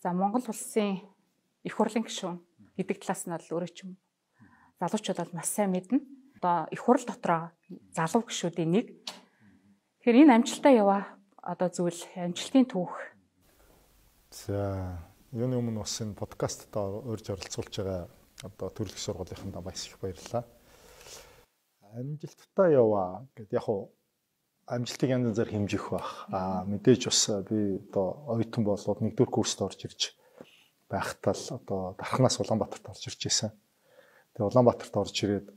За Монгол улсын их хурлын гишүүн гэдэг талаас нь бол өөрөө ч юм залуучууд бол маш сайн мэднэ. Одоо их хурл дотроо залуу гишүүдийн нэг. Тэгэхээр энэ амжилтаа яваа одоо зүйл амжилтын түүх. За юуны өмнө бас энэ подкастта урьж оролцуулж байгаа одоо төрөлх сургуулийнханд баяс их баярлалаа. Амжилттай яваа гэд яг хуу амжилтыг янз янзаар хэмжих бах. Аа мэдээж бас би одоо оюутан болоод нэгдүгээр курст орж ирж байхдаа л одоо дархнаас Улаанбаатарт орж ирж байсан. Тэгээ Улаанбаатарт орж ирээд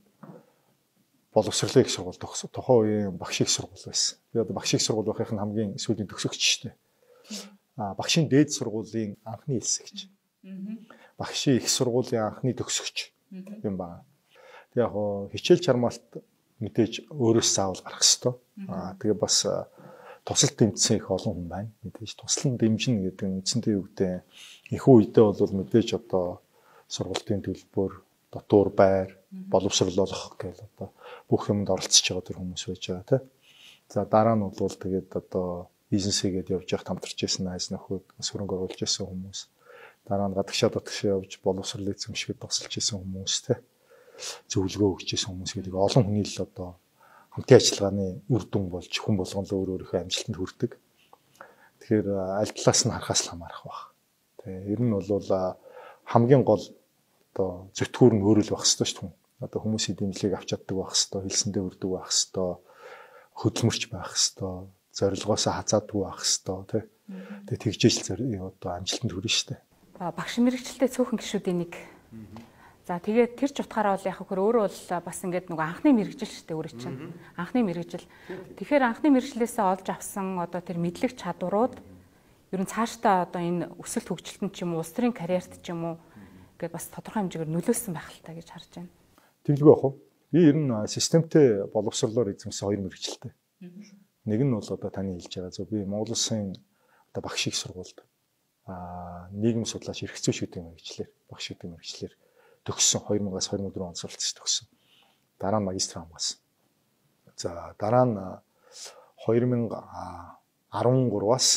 боловсролын их сургууль төгсө. Тухайн үеийн багш их сургууль байсан. Би одоо багш их сургууль байхын хамгийн сүүлийн төгсөгч шүү дээ. Аа багшийн дээд сургуулийн анхны хэлсэгч. Багшийн их сургуулийн анхны төгсөгч юм байна. Тэг яг хичээл чармаалт мэдээж өөрөөс заавал гарах хэвээр. Аа тэгээ бас тусал дэмжсэн их олон хүн байна. Мэдээж туслан дэмжинэ гэдэг нь үндсэндээ юу гэдэг их үедээ бол мэдээж одоо сургалтын төлбөр, дотуур байр, боловсруулах гэл одоо бүх юмд оролцож байгаа тэр хүмүүс байж байгаа тийм. За дараа нь бол тэгээд одоо бизнесийгээд явж явах хамтарч исэн найз нөхөд сүрэнг оруулж исэн хүмүүс. Дараа нь гадагшаа дотгошоо явж боловсруулах эзэмшгэд тусалж исэн хүмүүс тийм зөвлөгөө өгч исэн хүмүүс гэдэг олон хүний л одоо хамтын ажиллагааны үр дүн болж хүн болгон л өөр өөрийнхөө амжилтанд хүрдэг. Тэгэхээр аль талаас нь харахаас л хамаарах баг. Тэгээ ер нь бол хамгийн гол одоо зүтгүүр нь өөрөө л байх хэрэгтэй шүү дээ. Одоо хүмүүсийн дэмжлэгийг авч чаддаг байх хэрэгтэй, хэлсэндээ өрдөг байх хэрэгтэй, хөдөлмөрч байх хэрэгтэй, зорилгоосоо хазаадгүй байх хэрэгтэй, тий. Тэгээ тэгжээж л одоо амжилтанд шүү дээ. Багш мэрэгчлээ цөөхөн гişүүдийн нэг За тэгээд тэр ч утгаараа бол яг хөр өөрөө бол бас ингээд нөгөө анхны мэрэгжил шүү дээ өөрөө чинь. Анхны мэрэгжил. Тэгэхээр анхны мэрэгжлээсээ олж авсан одоо тэр мэдлэг чадварууд ер нь цаашдаа одоо энэ өсөлт хөгжилтөнд ч юм уу улс төрийн карьерт ч юм уу ингээд бас тодорхой хэмжээгээр нөлөөсөн байх л та гэж харж байна. Тэглгүй яах вэ? Би ер нь системтэй боловсрлоор эзэмсэн хоёр мэрэгчлээ. Нэг нь бол одоо таны хэлж байгаа зөв би Монгол Улсын одоо багш их сургуульд аа нийгэм судлаач эрх зүйн шүдийн мэрэгчлэр багш шүдийн мэрэгчлэр төгссөн 2000-аас 2004 он суралцж төгссөн. Дараа нь магистр хамгаалсан. За дараа нь 2013-аас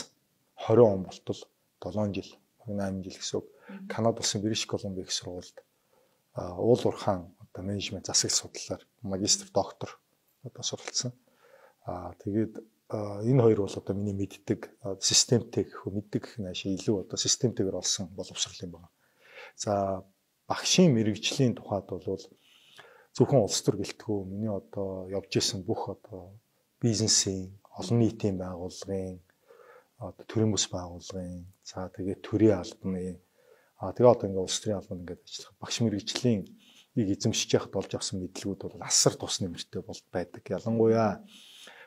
20 он болтол 7 жил 8 жил гэсэн үг Канада улсын Бритиш Колумбia их сургуульд уул уурхаан одоо менежмент засаг судлалаар магистр доктор одоо суралцсан. Аа тэгээд энэ хоёр бол одоо миний мэддэг системтэй гэх мэддэг гэх наашаа илүү одоо системтэйгээр олсон боловсрол юм байна. За багшийн мэрэгжлийн тухайд бол зөвхөн улс төр гэлтгүү миний одоо явж исэн бүх одоо бизнесийн олон нийтийн байгууллагын одоо төрийн бүс байгууллагын за тэгээд төрийн албаны а тэгээ одоо ингээд улс төрийн албанд ингээд ажиллах багш мэрэгжлийн ийг эзэмшиж яхад болж авсан мэдлгүүд бол асар тус нэмэртэй бол байдаг. Ялангуяа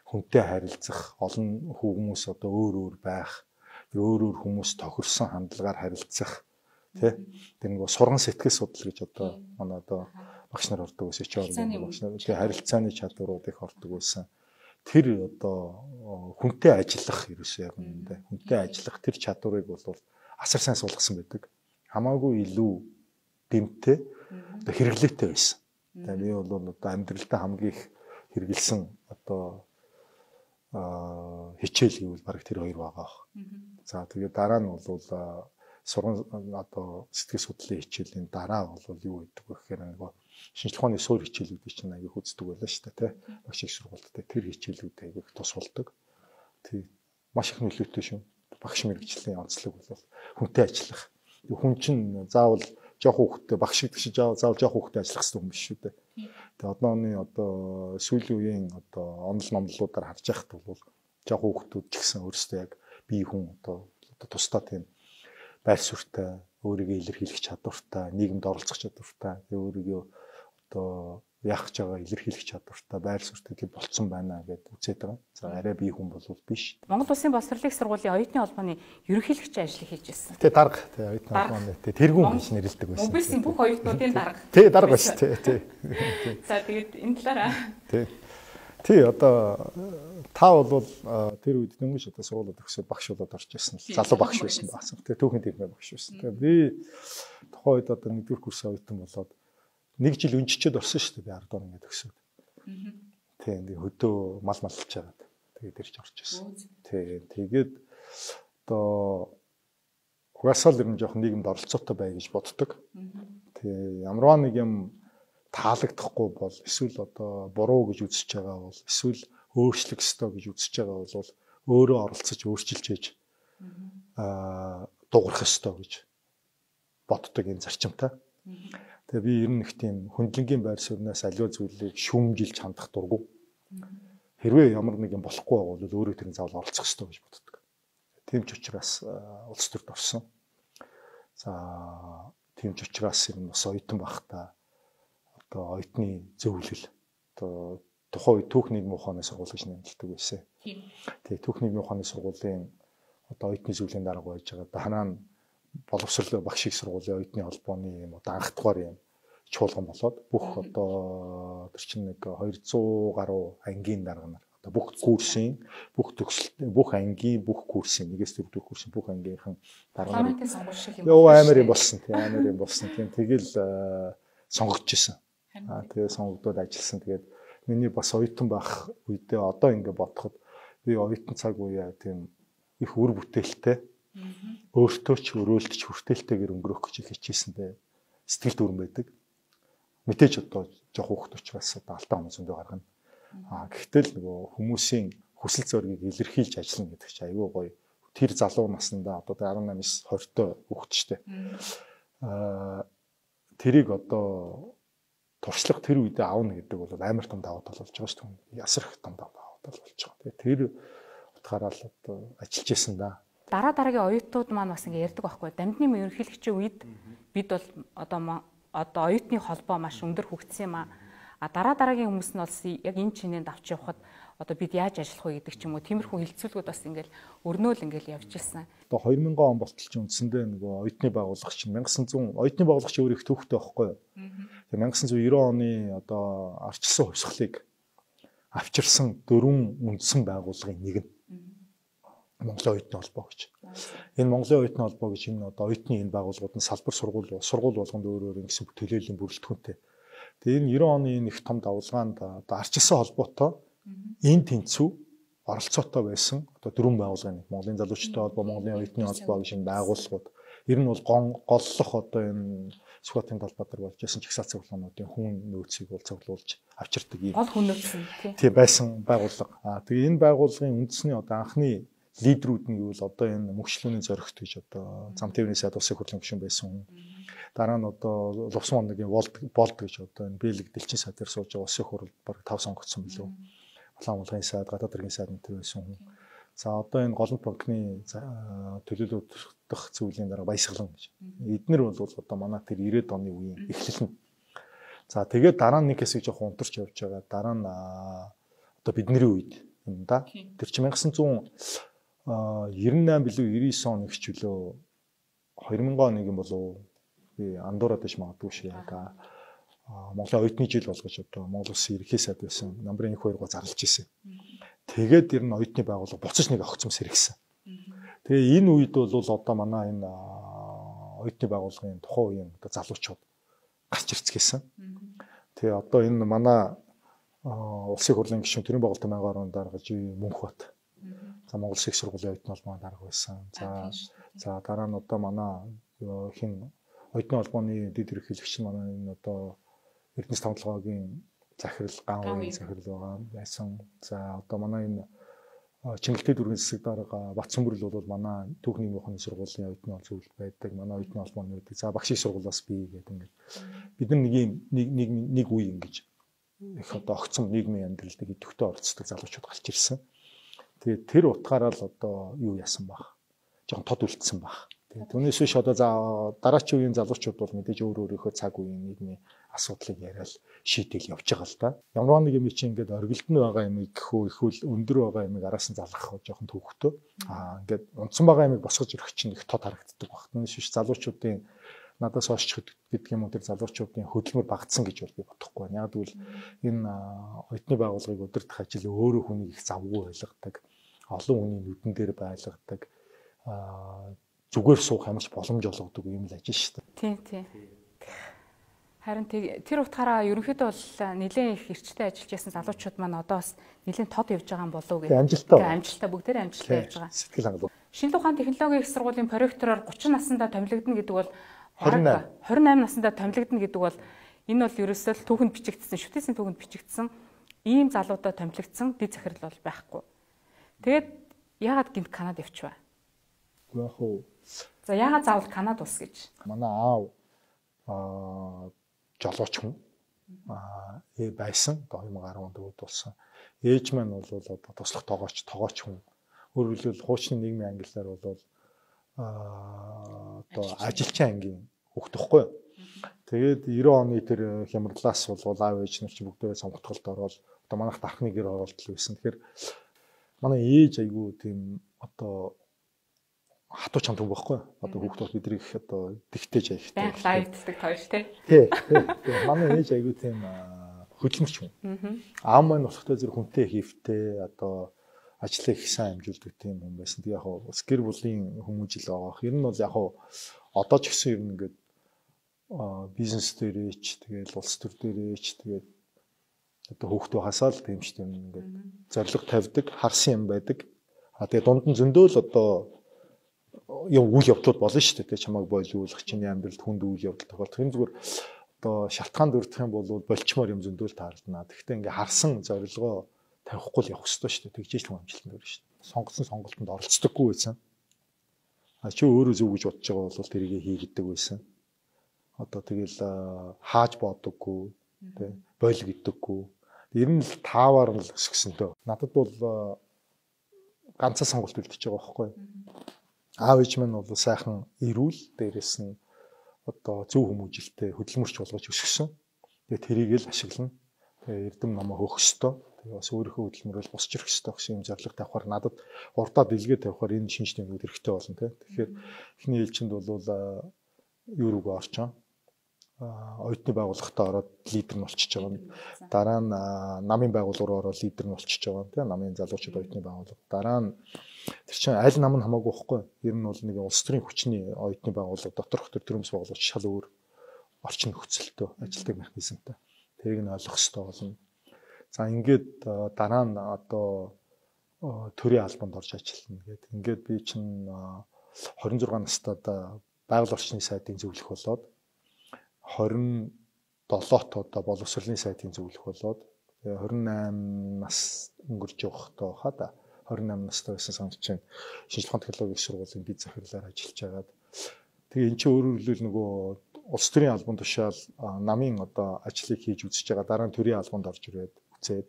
хүнтэй харилцах, олон хүмүүс одоо өөр өөр байх, өөр өөр хүмүүс тохирсон хандлагаар харилцах тий тэр нэг сурган сэтгэл судлал гэж одоо манай одоо багш нар ордог чи ордог багш нар. Тий харилцааны чадварууд их ордог байсан. Тэр одоо хүнтэй ажиллах ерөөсөө яг үнэндээ хүнтэй ажиллах тэр чадварыг бол асар сайн суулгасан байдаг. Хамаагүй илүү дэмтэй одоо хэрэглээтэй байсан. Тэгээ би бол одоо амьдралдаа хамгийн их хэрэгэлсэн одоо хичээл гэвэл баг тэр хоёр байгаа. За тэгээ дараа нь бол сургууль одоо сэтгэл судлалын хичээлийн дараа бол юу гэдэг вэ гэхээр нөгөө шинжлэх ухааны суур хичээлүүдийг чинь аяг үздэг байлаа шүү дээ тий. Багш их сургуультай тэр хичээлүүд аяг тус болдог. Тэг маш их нөлөөтэй шүү. Багш мэрэгжлийн онцлог бол хүнтэй ажиллах. Хүн чинь заавал жоох хүүхдтэй багш гэдэг чинь заавал жоох хүүхдтэй ажиллах хэрэгтэй юм биш шүү дээ. Тэгээ одооны одоо сүүлийн үеийн одоо онол номлолуудаар харж байхад бол жоох хүүхдүүд ч гэсэн өөрсдөө яг бие хүн одоо тусдаа тийм байр суурьтай, өөрийгөө илэрхийлэх чадвартай, нийгэмд оролцох чадвартай, өөрийгөө одоо яах гэж байгаа илэрхийлэх чадвартай байр суурьтай тийм болцсон байна гэдээ үзээд байгаа. За арай бие хүн бол биш. Монгол Улсын боловсролын сургуулийн оюутны холбооны ерөнхийлөгч ажлыг хийж байсан. Тэгээ дарга тий оюутны холбооны тий тэргүүн гэж нэрлэдэг байсан. Мобильсийн бүх оюутнуудын дарга. Тий дарга байсан тий. За тэгээд энэ талаараа тий Тий одоо та бол тэр үед дөнгөж одоо сургуулиуд өгсөд багш болоод орж ирсэн л залуу багш байсан баасан. Тэгээ түүхэн техникийн багш байсан. Тэгээ би тухайн үед одоо нэгдүгээр курс оюутан болоод нэг жил өнччихэд орсон шүү дээ би 10 дор ингээд өгсөд. Тий ингээ хөдөө мал маллж байгаад тэгээд ирж орж ирсэн. Тий тэгээд одоо угаасаа л ер нь жоохон нийгэмд оролцоотой бай гэж боддог. Тэгээ ямарваа нэг юм таалагдахгүй бол эсвэл одоо буруу гэж үзэж байгаа бол эсвэл өөрчлөх ёстой гэж үзэж байгаа бол өөрөө оролцож өөрчилж ээж аа дуурах ёстой гэж боддог энэ зарчимтай. Тэгээ би ер нь их тийм хөндлөнгийн байр сууриас аливаа зүйлийг шүүмжилж хандах дурггүй. Хэрвээ ямар нэг юм болохгүй бол өөрөө тэрийн заавал оролцох ёстой гэж боддог. Тийм ч учраас улс төрд орсон. За тийм ч учраас энэ бас оюутан байхдаа одоо оюутны зөвлөл одоо тухайн үед түүх нийгмийн ухааны сургууль гэж нэмэлдэг байсан. Тэгээ түүх нийгмийн ухааны сургуулийн одоо оюутны зөвлөлийн дарга байж байгаа. Данаа нь боловсрол багшиг сургуулийн оюутны холбооны юм одоо анх дугаар юм чуулган болоод бүх одоо тэр чинь нэг 200 гаруй ангийн дарга нар одоо бүх курсын бүх төгсөлтийн бүх ангийн бүх курсын нэгээс дөрөв дэх курсын бүх ангийнхан дарга нар. Йоо амар юм болсон тийм амар юм болсон тийм тэгэл сонгогдож исэн. Аа тэгээ сонгогдоод ажилласан тэгээд миний бас оюутан байх үедээ одоо ингэ бодоход би оюутан цаг үеэ тийм их үр бүтээлтэй өөртөө ч өрөөлтч хүртээлтэйгээр өнгөрөх гэж хичээсэндээ сэтгэл дүүрэн байдаг. Мэдээж одоо жоох хүүхд учраас одоо алтан оноо зөндөө гаргана А гэхдээ л нөгөө хүмүүсийн хүсэл зоригийг илэрхийлж ажиллана гэдэг чинь айгүй гоё. Тэр залуу наснда одоо 18-с 20-той хүүхдтэй. Аа тэрийг одоо туршлага тэр үедээ аавна гэдэг бол амар том давуу тал болж байгаа шүү дээ. Ясрах том давуу тал болж байгаа. Тэгээ тэр утгаараа л одоо ажиллаж исэн да. Дараа дараагийн оюутнууд маань бас ингэ ярьдаг байхгүй. Дамжны ерөнхийлөгчийн үед бид бол одоо одоо оюутны холбоо маш өндөр хөгжсөн юм А дараа дараагийн хүмүүс нь бас яг энэ чинээнд авч явхад одоо бид яаж ажиллах вэ гэдэг ч юм уу тиймэрхүү хилцүүлгүүд бас ингээл өрнөөл ингээл явж ирсэн. Одоо 2000 он болтол чи үндсэндээ нөгөө оюутны байгууллага чинь 1900 оюутны байгууллага чи өөр их төвхтэй байхгүй юу? Тэгээ 1990 оны одоо арчилсан хувьсгалыг авчирсан дөрвөн үндсэн байгууллагын нэг нь Монголын оюутны холбоо гэж. Энэ Монголын оюутны холбоо гэж энэ одоо оюутны энэ байгууллагууд нь салбар сургууль сургууль болгонд өөр өөр ингэсэн төлөөллийн бүрэлдэхүүнтэй. Тэгээ энэ 90 оны нэг том давлгаанд одоо арчилсан холбоотой энэ тэнцүү оролцоотой байсан одоо дөрвөн байгууллагын Монголын залуучуудын холбоо, Монголын оюутны холбоо гэж энэ байгууллагууд. Ер нь бол голлох одоо энэ Сүхбаатарын талбайдар болж байсан чагсаа цуглаануудын хүн нөөцийг бол цуглуулж авчирдаг юм. Гол хүн нөөц нь тийм байсан байгууллага. Аа тэгээ энэ байгууллагын үндэсний одоо анхны лидерүүд нь юу бол одоо энэ мөгшлөөний зоригт гэж одоо зам тээврийн сайд улсын хурлын гишүүн байсан хүн дараа нь одоо Лувсан онгийн Волд Болд гэж одоо энэ Бэлэг дэлчин сайд дээр сууж байгаа улсын хурлд баг 5 сонгогдсон билүү. Улаан улгийн сайд, гадаад иргэн сайд энэ байсан хүн. За одоо энэ голомт банкны төлөөлөгдөх зүйлийн дараа баясгалан гэж. Эднэр бол одоо манай тэр 90-ад оны үеийн эхлэл нь. За тэгээд дараа нь нэг хэсэг жоохон унтарч явж байгаа. Дараа нь одоо бидний үед юм да. Тэр чинь 1900 98 билүү 99 он ихчлөө 2000 оны юм болов би андуураад иж магадгүй шээ яг Монголын оюутны жил болгож одоо Монгол Улсын ерхий сайд байсан намрын их хоёргоо зарлж исэн. Тэгээд ер нь оюутны байгууллага буцаж нэг огцомс хэрэгсэн. Тэгээ энэ үед бол одоо манай энэ оюутны байгууллагын тухайн үеийн залуучууд гарч ирцгээсэн. Тэгээ одоо энэ манай улсын хурлын гишүүн төрийн байгуулалтын мянган орон даргаж Мөнхбат. За Монгол Улсын сургуулийн оюутны холбооны дарга байсан. За за дараа нь одоо манай хин оюутны холбооны дэд ерөнхийлөгч нь манай энэ одоо Эрдэнэс тавталгаагийн захирал гаавын захирал байгаа байсан. За одоо манай энэ Чингэлтэй дүүргийн засаг дарга Батцанбүрэл бол манай түүхний мөхөний сургуулийн оюутны зөвлөлт байдаг. Манай оюутны холбооны байдаг. За багшийн сургуулиас би гэдэг ингээд бид нар нэг юм нэг нэг нэг үе ингэж их одоо огцом нийгмийн амьдралд идэвхтэй оролцдог залуучууд гарч ирсэн. Тэгээд тэр утгаараа л одоо юу яасан баг. Жохон тод үлдсэн баг. Тэгээ түүнээс биш одоо за дараачийн үеийн залуучууд бол мэдээж өөр өөрийнхөө цаг үеийн нийгмийн асуудлыг яриад шийдэл явж байгаа л да. Ямар нэг юм чи ингээд оргилд нь байгаа юм гэхүү ихүүл өндөр байгаа юмыг араас нь залгах жоохон төвхтөө. Аа ингээд унтсан байгаа юмыг босгож ирэх чинь их тод харагддаг баг. Түүнээс биш залуучуудын надаас хойш гэдэг юм уу тэр залуучуудын хөдөлмөр багтсан гэж бол би бодохгүй байна. Яг тэгвэл энэ оюутны байгууллагыг удирдах ажил өөрөө хүнийг их завгүй байлгадаг. Олон хүний нүдэн дээр байлгадаг. Аа зүгээр суух ямарч боломж олгодог юм л ажил шүү дээ. Тийм тийм. Харин тэр утгаараа ерөнхийдөө бол нэлээд их эрчтэй ажиллаж байсан залуучууд маань одоо бас нэлээд тод явж байгаа юм болов уу гэдэг. Амжилттай. Амжилттай бүгдээр амжилттай явж байгаа. Сэтгэл хангалуун. шинэ ухаан технологийн их сургуулийн проректороор 30 наснда томилогдно гэдэг бол 28 28 наснда томилогдно гэдэг бол энэ бол ерөөсөө л түүхэнд бичигдсэн, шүтээсийн түүхэнд бичигдсэн ийм залуудаа томилогдсон дэд захирал бол байхгүй. Тэгээд яагаад гинт Канад явчихваа? Яг уу. За яагаад заавал Канад ус гэж? Манай аав аа жолооч хүн байсан 2010 онд үүд болсон. Ээж маань бол одоо туслах тоогооч тоогооч хүн Өөрөөр хэлбэл хуучны нийгмийн ангиллаар бол одоо ажилчин ангийн хөхт тахгүй. Тэгээд 90 оны тэр хямралаас бол аав ээж нар чи бүгдээ сонгогдолд ороод одоо манайх дахны гэр оролдол байсан. Тэгэхээр манай ээж айгүй тийм одоо хатуу чамд хүн байхгүй. Одоо хүүхдүүд бидрийг одоо дихтэй жаягтай. Баян лайвддаг тоош тий. Тий. Манай ээж айгүй тийм хөдөлмөрч хүн. Аа маань болохтой зэрэг хүнтэй хийвтэй одоо ажлыг их сайн амжуулдаг тийм хүн байсан. Тэг яг бас гэр бүлийн хүмүүжил байгаа. Ер нь бол яг хоо одоо ч гэсэн ер нь ингээд бизнес дээрээч тэгээд улс төр дээрээч тэгээд одоо хүүхдөө хасаал тийм ч тийм ингээд зориг тавьдаг, харсан юм байдаг. А тэгээд дунд нь зөндөө л одоо юм үйл явдлууд болно шүү дээ. Чамайг бойлуулах чинь амьдралд хүнд үйл явдал тохиолдох. Энэ зүгээр одоо шалтгаан дурдах юм бол болчмоор юм зөндөө л таарлана. Тэгэхдээ ингээ харсан зорилгоо тавихгүй л явах хэрэгтэй шүү дээ. Тэгжээж л хүн амжилтанд хүрнэ шүү дээ. Сонгоцсон сонголтод оролцдоггүй байсан. А чи өөрөө зөв гэж бодож байгаа бол тэрийг хийгддэг байсан. Одоо тэгэл хааж боодоггүй, тий, бойл гэдэггүй. Ер нь л таавар л өсгсөнтэй. Надад бол ганцаа сонголт үлдчихэж байгаа байхгүй. Аав ээж минь бол сайхан эрүүл дээрэс нь одоо зөв хүмүүжилтэй хөдөлмөрч болгож өсгсөн. Тэгээ тэрийг л ашиглана. Тэгээ эрдэм намаа хөөх ёстой. Тэгээ бас өөрийнхөө хөдөлмөрөөл босч ирэх хэрэгтэй гэсэн юм зарлага тавихаар надад урдаа дэлгээ тавихаар энэ шинж тэмдгүүд хэрэгтэй болно тийм. Тэгэхээр эхний ээлжинд бол юу руугаа орчоо оюутны байгууллагатаа ороод лидер нь болчихж байгаа. Дараа нь намын байгууллага руу ороод лидер нь болчихж байгаа. Тийм намын залуучууд оюутны байгууллага. Дараа нь тэр чинь аль нам нь хамаагүй байхгүй. Ер нь бол нэг улс төрийн хүчний оюутны байгууллага доторх төр төрөмс байгууллагч шал өөр орчин нөхцөлтөө ажилтдаг механизмтай. Тэрийг нь ойлгох хэрэгтэй болно. За ингээд дараа нь одоо төрийн албанд орж ажиллана гэдэг. Ингээд би чинь 26 настайд байгаль орчны сайдын зөвлөх болоод 27-т одоо боловсролын сайдын зөвлөх болоод 28 нас өнгөрч явахдаа хаа да. 28 настай байсан санд чинь шинжилгээ технологийн сургуулийн дэд захирлаар ажиллаж байгаад. Тэгээ эн чинь өөрөөр хэлбэл нөгөө улс төрийн албан тушаал намын одоо ажлыг хийж үзэж байгаа дараа нь төрийн албанд орж ирээд үзээд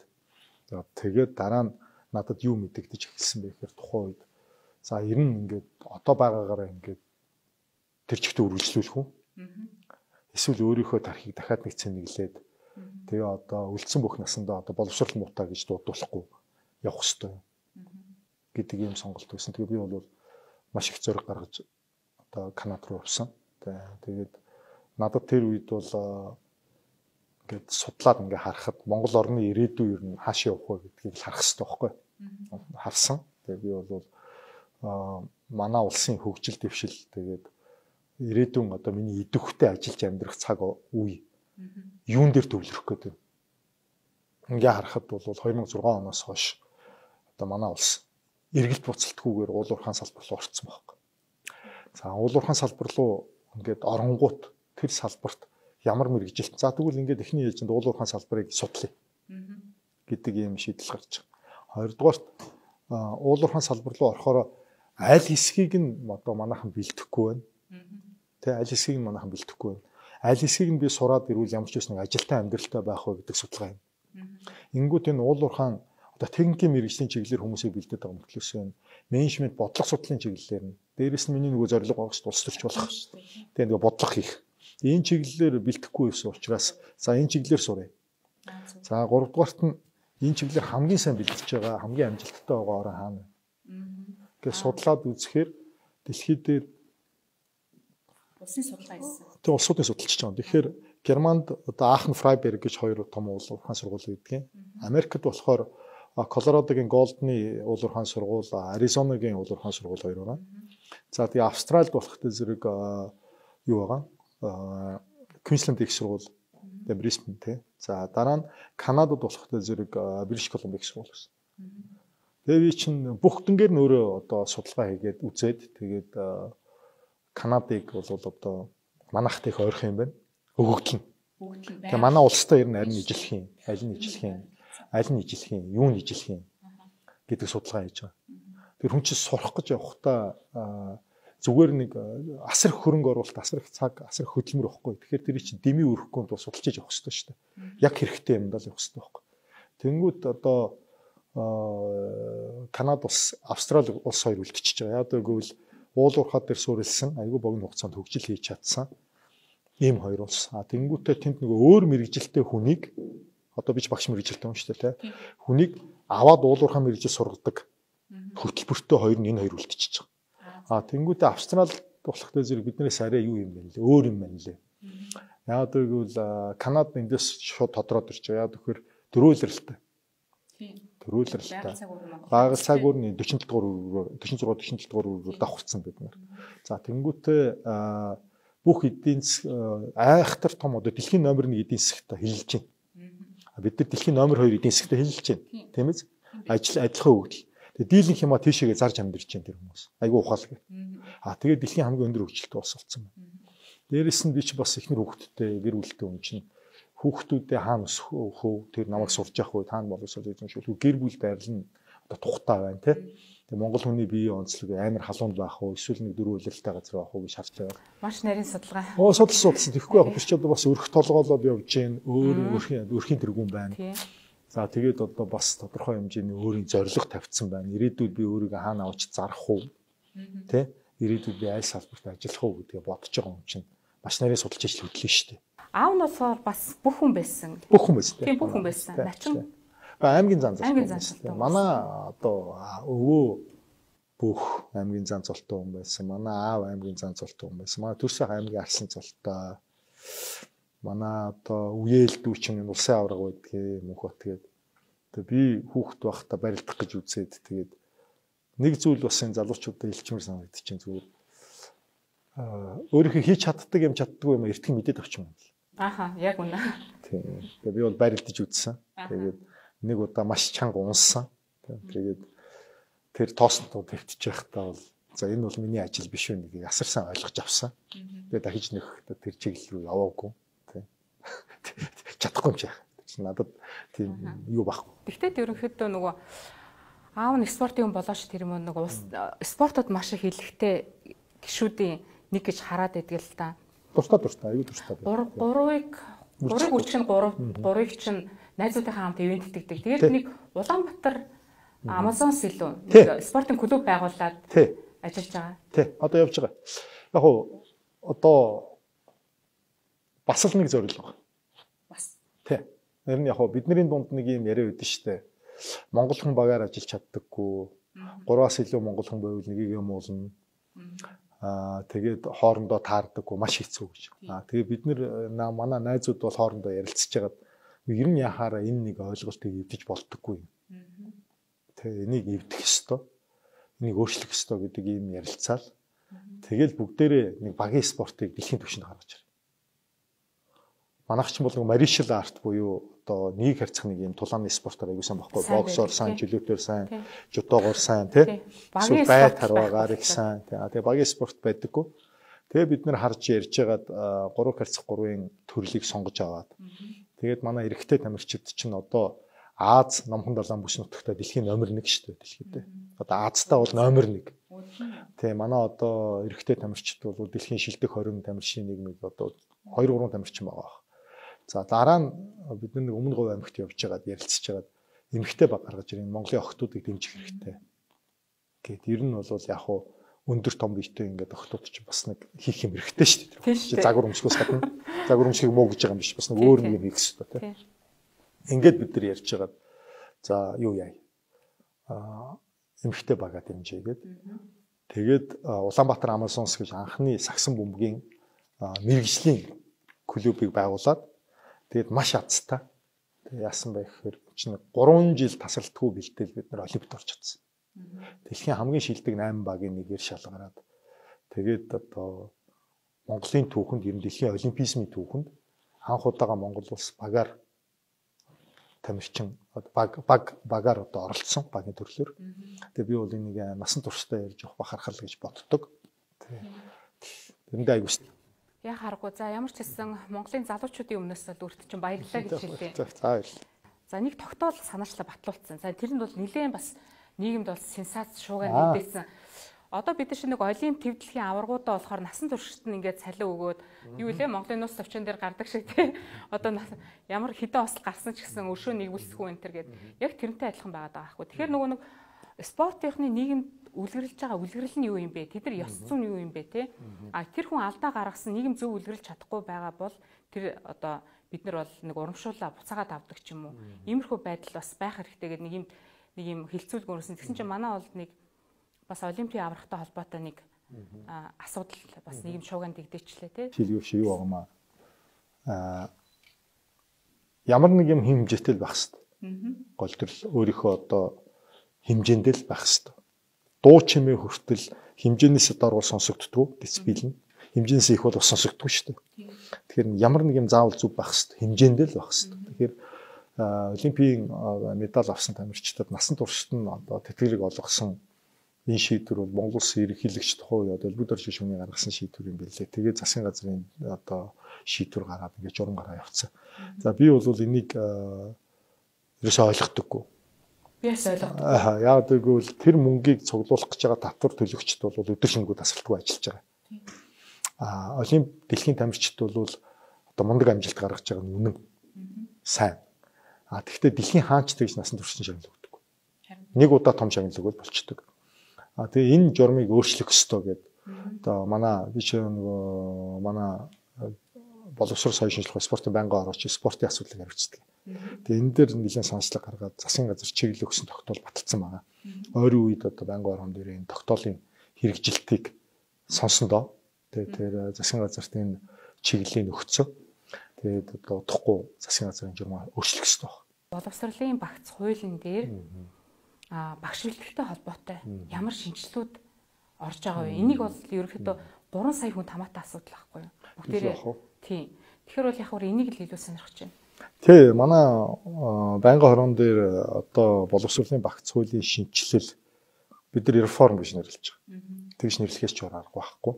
за тэгээд дараа нь надад юу мэдэгдэж эхэлсэн бэ гэхээр тухайн үед за ер нь ингээд одоо байгаагаараа ингээд тэр чигтээ үргэлжлүүлэх үү? Эсвэл өөрийнхөө тархийг дахиад нэг цэнэглээд тэгээ одоо үлдсэн бүх насандаа одоо боловсрол муутай гэж дуудуулахгүй явах хэрэгтэй гэдэг ийм сонголт байсан. Тэгээ би бол маш их зориг гаргаж одоо Канад руу явсан. Тэгээд надад тэр үед бол ингээд судлаад ингээ харахад Монгол орны ирээдүй ер нь хаашаа явах вэ гэдгийг л харах хэрэгтэй байхгүй харсан. Тэгээ би бол манай улсын хөгжил дэвшил тэгээд ирээдүйн одоо миний идэвхтэй ажиллаж амьдрах цаг үе юун дээр төвлөрөх гэдэг. Ингээ харахад бол 2006 оноос хойш одоо манай улс эргэлт буцалтгүйгээр уулуурхаан салбар руу орцсон байхгүй. За уулуурхаан салбар руу ингээд оронгууд тэр салбарт ямар мэрэгжилт. За тэгвэл ингээд эхний ээлжинд уулуурхаан салбарыг судлаа гэдэг ийм шийдэл гарч байгаа. Хоёрдугаарт уулуурхаан салбар руу орохоор аль хэсгийг нь одоо манайхан бэлтгэхгүй байна. Тэ аль хэсгийг нь манайхан бэлтгэхгүй байна. Аль хэсгийг нь би сураад ирвэл ямар ч байсан нэг ажилтаа амьдралтай байх вэ гэдэг судалгаа юм. Ингүүт энэ уулуурхаан одоо техникийн мэрэгжлийн чиглэлээр хүмүүсийг бэлдээд байгаа мөртлөөс энэ менежмент бодлого судлалын чиглэлээр нь дээрэс нь миний нөгөө зорилго байгаа шүү дээ улс төрч болох. Тэгээ нөгөө бодлого хийх энэ чиглэлээр бэлтгэхгүй байсан учраас за энэ чиглэлээр сурыг. За 3 дугаарт нь энэ чиглэлээр хамгийн сайн бэлтэж байгаа, хамгийн амжилттай байгаа орон хаана вэ? Гэхдээ судлаад үзэхээр дэлхийд дээр улсын судалгаа хийсэн. Тэг улсуудын судалж байгаа. Тэгэхээр Германд одоо Aachen Freiberg гэж хоёр том уул ухаан сургууль байдаг. Америкт болохоор Колорадогийн Голдны уул ухаан сургууль, Аризонагийн уул ухаан сургууль хоёр байгаа. За тэгээ Австральд болох зэрэг юу байгаа? Квинсленд их сургууль тэгээ Брисбен тий. За дараа нь Канадад болохтой зэрэг Брitish Columbia их сургууль гэсэн. Тэгээ би чинь бүх дэнгээр нөрөө одоо судалгаа хийгээд үзээд тэгээд Канадыг бол одоо манайхт их ойрхон юм байна. Өгөгдөл нь. Тэгээ манай улстай ер нь харин ижилхэн юм. Аль нь ижилхэн юм? Аль нь ижилхэн юм? Юу нь ижилхэн юм? гэдэг судалгаа хийж байгаа. Тэр хүн чинь сурах гэж явахдаа зүгээр нэг асар хөрөнгө оруулалт, асар их цаг, асар хөдөлмөр өгөхгүй. Тэгэхээр тэр чинь дэмий өрөхгүй бол судалж явах хэрэгтэй шүү дээ. Яг хэрэгтэй юмдаа л явах хэрэгтэй байхгүй. Тэнгүүд одоо Канада улс, Австрали улс хоёр үлдчихэж байгаа. Яг одоо гэвэл уул уурхаа дээр суурилсан, айгүй богино хугацаанд хөгжил хийж чадсан ийм хоёр улс. А тэнгүүтээ тэнд нөгөө өөр мэрэгжилтэй хүнийг одоо би ч багш мэрэгжилтэй хүн шүү дээ, тэ. Хүнийг аваад уул уурхаа мэрэгжил сургадаг хөтөлбөртөө хоёр нь энэ хоёр үлдчихэж байгаа. А тэнгүүтээ Австрали болохтой зэрэг биднээс арай юу юм бэ лээ? Өөр юм байна лээ. Яг гэвэл Канад эндээс шууд тодроод ирж байгаа. Яг тэгэхээр дөрөөлөлтэй. Тийм. Дөрөөлөлтэй. Багал цаг үрний 47 дугаар 46 47 дугаар давхарцсан бид нар. За тэнгүүтээ бүх эдийн айхтар том одоо дэлхийн номер 1 эдийн засагт хэлэлж байна. Бид нар дэлхийн номер 2 эдийн засагт хэлэлж байна. Тийм ээ? Ажил адилхан хөгжил. Тэгээ дийлэнх юма тийшээгээ зарж амьдэрч байна тэр хүмүүс. Айгу ухаалаг. Аа тэгээ дэлхийн хамгийн өндөр хөгжилтэй ус болсон байна. Дээрээс нь би ч бас ихнэр хөгттэй гэр бүлтэй хүн чинь хүүхдүүдээ хаана өсөхөө тэр намайг сурж явах үед хаана боловсрол шиг гэр бүл байрлал нь одоо тухтай байна тий. Тэгээ Монгол хүний биеийн онцлог амар халуунд байх уу эсвэл нэг дөрвөн үлэлтэй газар байх уу гэж харж байгаа. Маш нарийн судалгаа. Оо судалсан судалсан. Тэгэхгүй яг биш ч одоо бас өрх толгоолоод явж гин өөр өрхийн өрхийн тэргүүн байна. За тэгээд одоо бас тодорхой хэмжээний өөрийн зорилго тавьсан байна. Ирээдүйд би өөрийгөө хаана авч зарах уу? Тэ? Ирээдүйд би аль салбарт ажиллах уу гэдгээ бодож байгаа юм чинь маш нарийн судалж ижил хөдлөн шүү дээ. Аав нь болохоор бас бүх хүн байсан. Бүх хүн байсан. Тийм бүх хүн байсан. Начин аймгийн зан золтой. Манай одоо өвөө бүх аймгийн зан золтой хүн байсан. Манай аав аймгийн зан золтой хүн байсан. Манай төрсөн аймгийн арсан золтой. Манай одоо үеэл дүүчин улсын авраг байдгийг мөнх бат тэгээд тэгээ би хүүхэд байхдаа барилдах гэж үзээд тэгээд нэг зүйл бас энэ залуучуудад илчмэр санагдчихээн зүгээр өөрийнхөө хийж чаддаг юм чаддгүй юм эртхэн мэдээд юм байна. Аха, яг үнэ. Тийм. Тэгээ би бол барилдаж үзсэн. Тэгээд нэг удаа маш чанга унссан. Тэгээд тэр тоосонтоо твтчих байхдаа бол за энэ бол миний ажил биш үү нэг асарсан ойлгож авсан. Тэгээд дахиж нөх тэр чиглэл рүү яваагүй. Тийм. Чадахгүй юм чи. Надад тийм юу байхгүй. Гэхдээ ерөнхийдөө нөгөө аав нь спортын хүн болооч тэр юм нэг спортод маш их хэлэхтэй гişүүдийн нэг гэж хараад байдаг л та. Дуртай дуртай аюу дуртай. Гурвыг гурыг үчин гурав гурыг чинь найзуудынхаа хамт ивент хийдэг. Тэгээд нэг Улаанбаатар Amazon илүү нэг спортын клуб байгуулад ажиллаж байгаа. Тий. Одоо явж байгаа. Яг уу одоо бас л нэг зорилго. Бас. Тий. Нэр нь яг уу бидний дунд нэг юм яриа өгдөн штэ. Монгол хүн багаар ажиллаж чаддаггүй. Гурваас илүү монгол хүн байвал нэгийг юм уулна. Аа тэгээд хоорондоо таардаггүй маш хэцүү гэж. Аа тэгээд бид нэр манай найзууд бол хоорондоо ярилцж байгаад ер нь яхаараа энэ нэг ойлголтыг эвдэж болдоггүй юм. Тэгээ энийг эвдэх ёстой. Энийг өөрчлөх ёстой гэдэг ийм ярилцаал. Тэгэл бүгдээрээ нэг багийн спортыг дэлхийн түвшинд гаргаж ирнэ. Манайх ч бол martial art буюу одоо нэг харьцах нэг юм тулааны спортоор аягүй сайн баггүй. Боксоор сайн, жилүүтээр сайн, жудоогоор сайн тий. Багийн байт харваагаар их сайн тий. Тэгээ багийн спорт байдаггүй. Тэгээ бид нэр харж ярьж байгаад 3 харьцах 3-ын төрлийг сонгож аваад тэгээд манай эрэгтэй тамирчид чинь одоо Аз номхон далайн бүс нутагта дэлхийн номер 1 шүү дээ дэлхийд. Одоо Азтай бол номер 1. Тэгээ манай одоо эрэгтэй тамирчид бол дэлхийн шилдэг 20 тамирчийн нийгмийг одоо 2 3 тамирчин байгаа. За дараа нь бид нэг өмнө говь аймагт явж байгаад ярилцж байгаад эмгхтэй баг гаргаж ирэн Монголын охтуудыг дэмжих хэрэгтэй. Гэт ер нь бол яг хуу өндөр том биетэй ингээд охтууд чинь бас нэг хийх юм хэрэгтэй шүү дээ. Загвар өмсгөөс гадна загвар өмсгийг муу гэж байгаа юм биш бас нэг өөр нэг юм хийх хэрэгтэй тийм. Ингээд бид нар ярьж байгаад за юу яа. Аа эмгхтэй бага дэмжээгээд тэгээд Улаанбаатар Амазонс гэж анхны сагсан бөмбөгийн мэрэгжлийн клубыг байгуулад Тэгээд маш азтай. Тэгээд яасан бэ гэхээр чинь 3 жил тасралтгүй бэлдээл бид нар олимпиад орж чадсан. Дэлхийн хамгийн шилдэг 8 багийн нэгээр шалгараад тэгээд одоо Монголын түүхэнд ер нь дэлхийн олимпизмын түүхэнд анх удаага Монгол улс багаар тамирчин баг баг багаар одоо оролцсон багийн төрлөөр. Тэгээ би бол энийг насан туршдаа ярьж явах бахархал гэж боддог. Тэрэндээ айгуус. Яа харахгүй. За ямар ч хэлсэн Монголын залуучуудын өмнөөс л үрт чинь баярлалаа гэж хэлээ. За баярлалаа. За нэг тогтоол санаачлаа батлуулсан. За тэрэнд бол нэлээд бас нийгэмд бол сенсац шуугаа нэгдээсэн. Одоо бид чинь нэг олимп твдлэгийн аваргуудаа болохоор насан туршид нь ингээд цалин өгөөд юу илээ Монголын нус төвчөн дээр гардаг шиг тий. Одоо ямар хідэн осол гарсан ч гэсэн өршөө нэгүүлсэхгүй энэ төр гээд яг тэрнтэй адилхан байгаад байгаа байхгүй. Тэгэхээр нөгөө нэг спортынхны нийгэмд үлгэрлэж байгаа үлгэрэл нь юу юм бэ? Тэд нар ёс зүйн юу юм бэ те? А тэр хүн алдаа гаргасан нийгэм зөв үлгэрлэж чадахгүй байгаа бол тэр одоо бид нар бол нэг урамшуулаа буцаагаад авдаг ч юм уу. Иймэрхүү байдал бас байх хэрэгтэй гэдэг нэг юм нэг юм хилцүүлг өрсөн. Тэгсэн чинь манай бол нэг бас олимпийн аврахтай холбоотой нэг асуудал бас нийгэм шууган дэгдээчлээ тий. Жил юу шиг юу байгаамаа а ямар нэг юм хэмжээтэй л байх хэвээр. Гол төрөл өөрийнхөө одоо хэмжээндээ л байх хэвээр. Дуу чимээ хүртэл хэмжээнээс дор сонсогддгоо дисциплин. Хэмжээнээс их бол бас сонсогддгоо шүү дээ. Тэгэхээр ямар нэг юм заавал зүв байх хэвээр. Хэмжээндээ л байх хэвээр. Тэгэхээр олимпийн медаль авсан тамирчдад насан туршид нь одоо тэтгэлэг олгосон энэ шийдвэр бол Монгол Улсын ерөнхийлөгч тухайн үед Өлбүд орж шүмний гаргасан шийдвэр юм билээ. Тэгээд засгийн газрын одоо шийдвэр гаргаад ингээд журам гараа явцсан. За би бол энийг ерөөсөй ойлгохдоггүй. Би бас ойлгохгүй. Аа яг тэгвэл тэр мөнгийг цуглуулах гэж байгаа татвар төлөгчд бол өдөр шингүү тасралтгүй ажиллаж байгаа. Аа олимп дэлхийн тамирчид бол одоо мундаг амжилт гаргаж байгаа нь үнэн. Сайн. Аа тэгвэл дэлхийн хаанч тэгж насан туршин шагнал өгдөг. Нэг удаа том шагнал өгвөл болчдөг. А тэгээ энэ журмыг өөрчлөх ёстой гэдэг. Одоо манай би ч нөгөө манай боловсрол соёлын шинжилгээ спортын байнгын орооч спортын асуудлыг хариуцдаг. Тэгээ энэ дээр нэлээд санаачлаг гаргаад засгийн газар чиглэл өгсөн тогтоол баталсан байгаа. Ойрын үед одоо байнгын орон дээр энэ тогтоолын хэрэгжилтийг сонсон доо. Тэгээ тэр засгийн газарт энэ чиглэлийг өгцөө. Тэгээд одоо удахгүй засгийн газрын журмаа өөрчлөх ёстой байна. Боловсролын багц хуулийн дээр багш шилдэлтэй холбоотой ямар шинжилгүүд орж байгаа вэ? Энийг бол ерөнхийдөө 3 сая хүн тамаатай асуудал байхгүй юу? Бүгдээрээ тийм. Тэгэхээр бол яг хөр энийг л илүү сонирхож байна. Тий, манай байнгын хорон дээр одоо боловсролын багц хуулийн шинжилэл бид нар реформ гэж нэрлэж байгаа. Тэгж нэрлэхээс ч аргагүй байхгүй.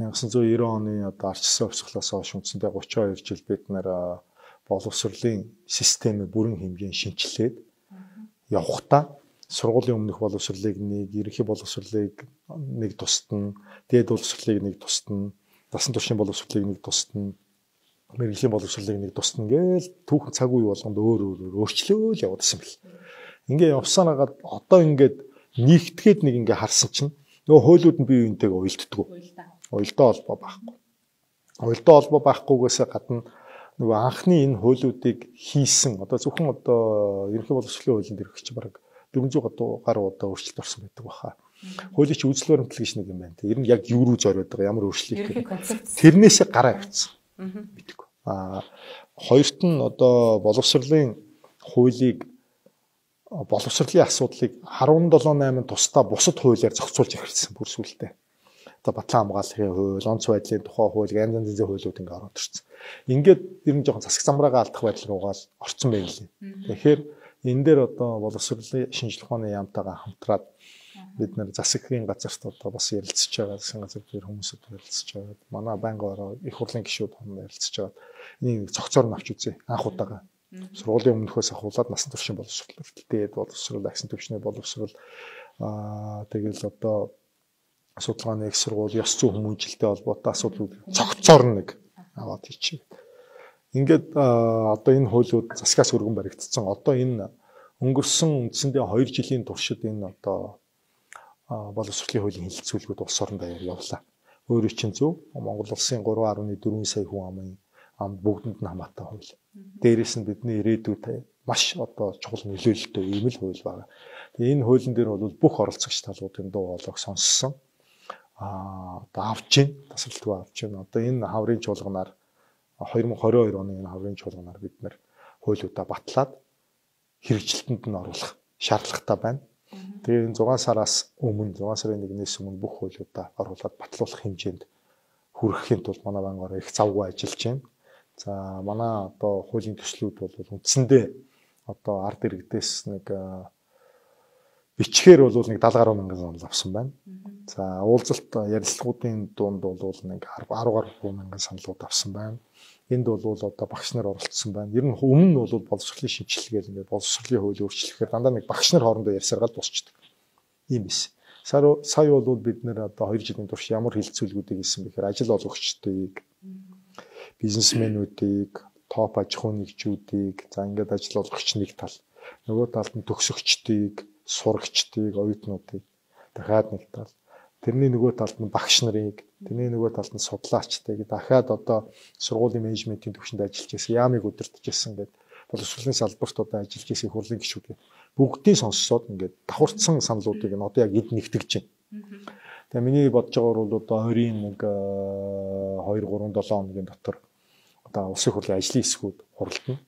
1990 оны одоо арчсан өвсглөөс хойш үндсэндээ 32 жил бид нар боловсролын системээ бүрэн хэмжээнд шинжилээд явхдаа сургуулийн өмнөх боловсролыг нэг, ерөнхий боловсролыг нэг тусдна, дээд боловсролыг нэг тусдна, дасан туршийн боловсролыг нэг тусдна, мэрэгжлийн боловсролыг нэг тусдна гээл түүхэн цаг үе болгонд өөр өөр өөрчлөөл явуулсан бэл. Ингээ явсанаагаад одоо ингээд нэгтгэхэд нэг ингээ харсан чинь нөгөө хуулиуд нь бие биентэйгээ уялддгүү. Уялдаа холбоо байхгүй. Уялдаа холбоо байхгүйгээсээ гадна нөгөө анхны энэ хуулиудыг хийсэн одоо зөвхөн одоо ерөнхий боловсролын хуулинд ирэх чинь баг 400 гаруй удаа өөрчлөлт орсон байдаг баха. Хуулийн чи үзэл баримтлал гэж нэг юм байна. Тэр нь яг юу руу зориод байгаа ямар өөрчлөлт тэрнээсээ гараа явцсан. Мэдээгүй. Аа хоёрт нь одоо боловсролын хуулийг боловсролын асуудлыг 17 8 тусдаа бусад хуулиар зохицуулж эхэлсэн бүр сүлдээ. Одоо батлан хамгааллын хууль, онц байдлын тухай хууль, янз янзын хуулиуд ингээ ороод ирсэн. Ингээд ер нь жоохон засаг замраагаа алдах байдал руугаа орцсон байл. Тэгэхээр энэ дээр одоо боловсролын шинжилгээ ухааны яамтайгаа хамтраад бид нэр засгийн газарт одоо бас ярилцж байгаа засгийн газар дээр хүмүүсд ярилцж байгаа. Манай байнгын ороо их хурлын гишүүд хооронд ярилцж байгаа. Энийг цогцоор нь авч үзье. Анх удаага. Сургуулийн өмнөхөөс ахуулаад насан туршийн боловсрол, дээд боловсрол, агсын төвчний боловсрол аа тэгэл одоо судалгааны их сургууль, ёс зүйн хүмүүжлэлтэй холбоотой асуудлууд цогцоор нэг аваад хийчихье. Ингээд одоо энэ хуулиуд засгаас өргөн баригдсан. Одоо энэ өнгөрсөн үндсэндээ 2 жилийн туршид энэ одоо боловсролын хуулийн хилцүүлгүүд улс орон даяар явлаа. Өөрөөр чинь зөв Монгол улсын 3.4 сая хүн амын ам бүгдэнд нь хамаатай хууль. Дээрээс нь бидний ирээдүйд маш одоо чухал нөлөөлөлтөй ийм л хууль байна. Тэгээ энэ хуулийн дээр бол бүх оролцогч талуудын дуу хоолойг сонссон. Аа одоо авч гин тасралтгүй авч гин. Одоо энэ хаврын чуулганаар 2022 оны энэ хаврын чуулганаар бид нэр хуулиудаа батлаад хэрэгжилтэнд нь оруулах шаардлагатай байна. Тэгээ энэ 6 сараас өмнө 6 сарын 1-ээс өмнө бүх хуулиудаа оруулаад батлуулах хэмжээнд хүрэхийн тулд манай бангаар их завгүй ажиллаж байна. За манай одоо хуулийн төслүүд бол үндсэндээ одоо ард иргэдээс нэг бичгээр бол нэг 70 гаруй мянган санал авсан байна. За уулзалт ярилцлагуудын дунд бол нэг 10 гаруй мянган саналууд авсан байна. Энд бол одоо багш нар оролцсон байна. Ер нь өмнө нь бол боловсролын шинжилгээл ингээд боловсролын хууль өөрчлөхээр дандаа нэг багш нар хоорондоо ярьсаргаад дуусчдаг. Ийм биш. Сая сая бол бид нэр одоо 2 жилийн турш ямар хилцүүлгүүдийг хийсэн бэхээр ажил олгогчдыг бизнесмэнүүдийг топ аж ахуй нэгжүүдийг за ингээд ажил олгогч нэг тал нөгөө талд нь төгсөгчдийг сурагчдыг, оюутнуудыг дахиад нэг тал тэрний нөгөө талд нь багш нарыг, тэрний нөгөө талд нь судлаачдыг дахиад одоо сургуулийн менежментийн төвшөнд ажиллаж байсан, яамыг удирдах гэсэн гэдэг боловсролын салбарт одоо ажиллаж байсан хурлын гишүүд бүгдийг сонссоод ингээд давхарцсан саналуудыг нь одоо яг эд нэгтгэж байна. Тэгээ миний бодож байгаагаар бол одоо 20-ийн нэг 2 3 7 хоногийн дотор одоо улсын хурлын ажлын хэсгүүд хуралдана.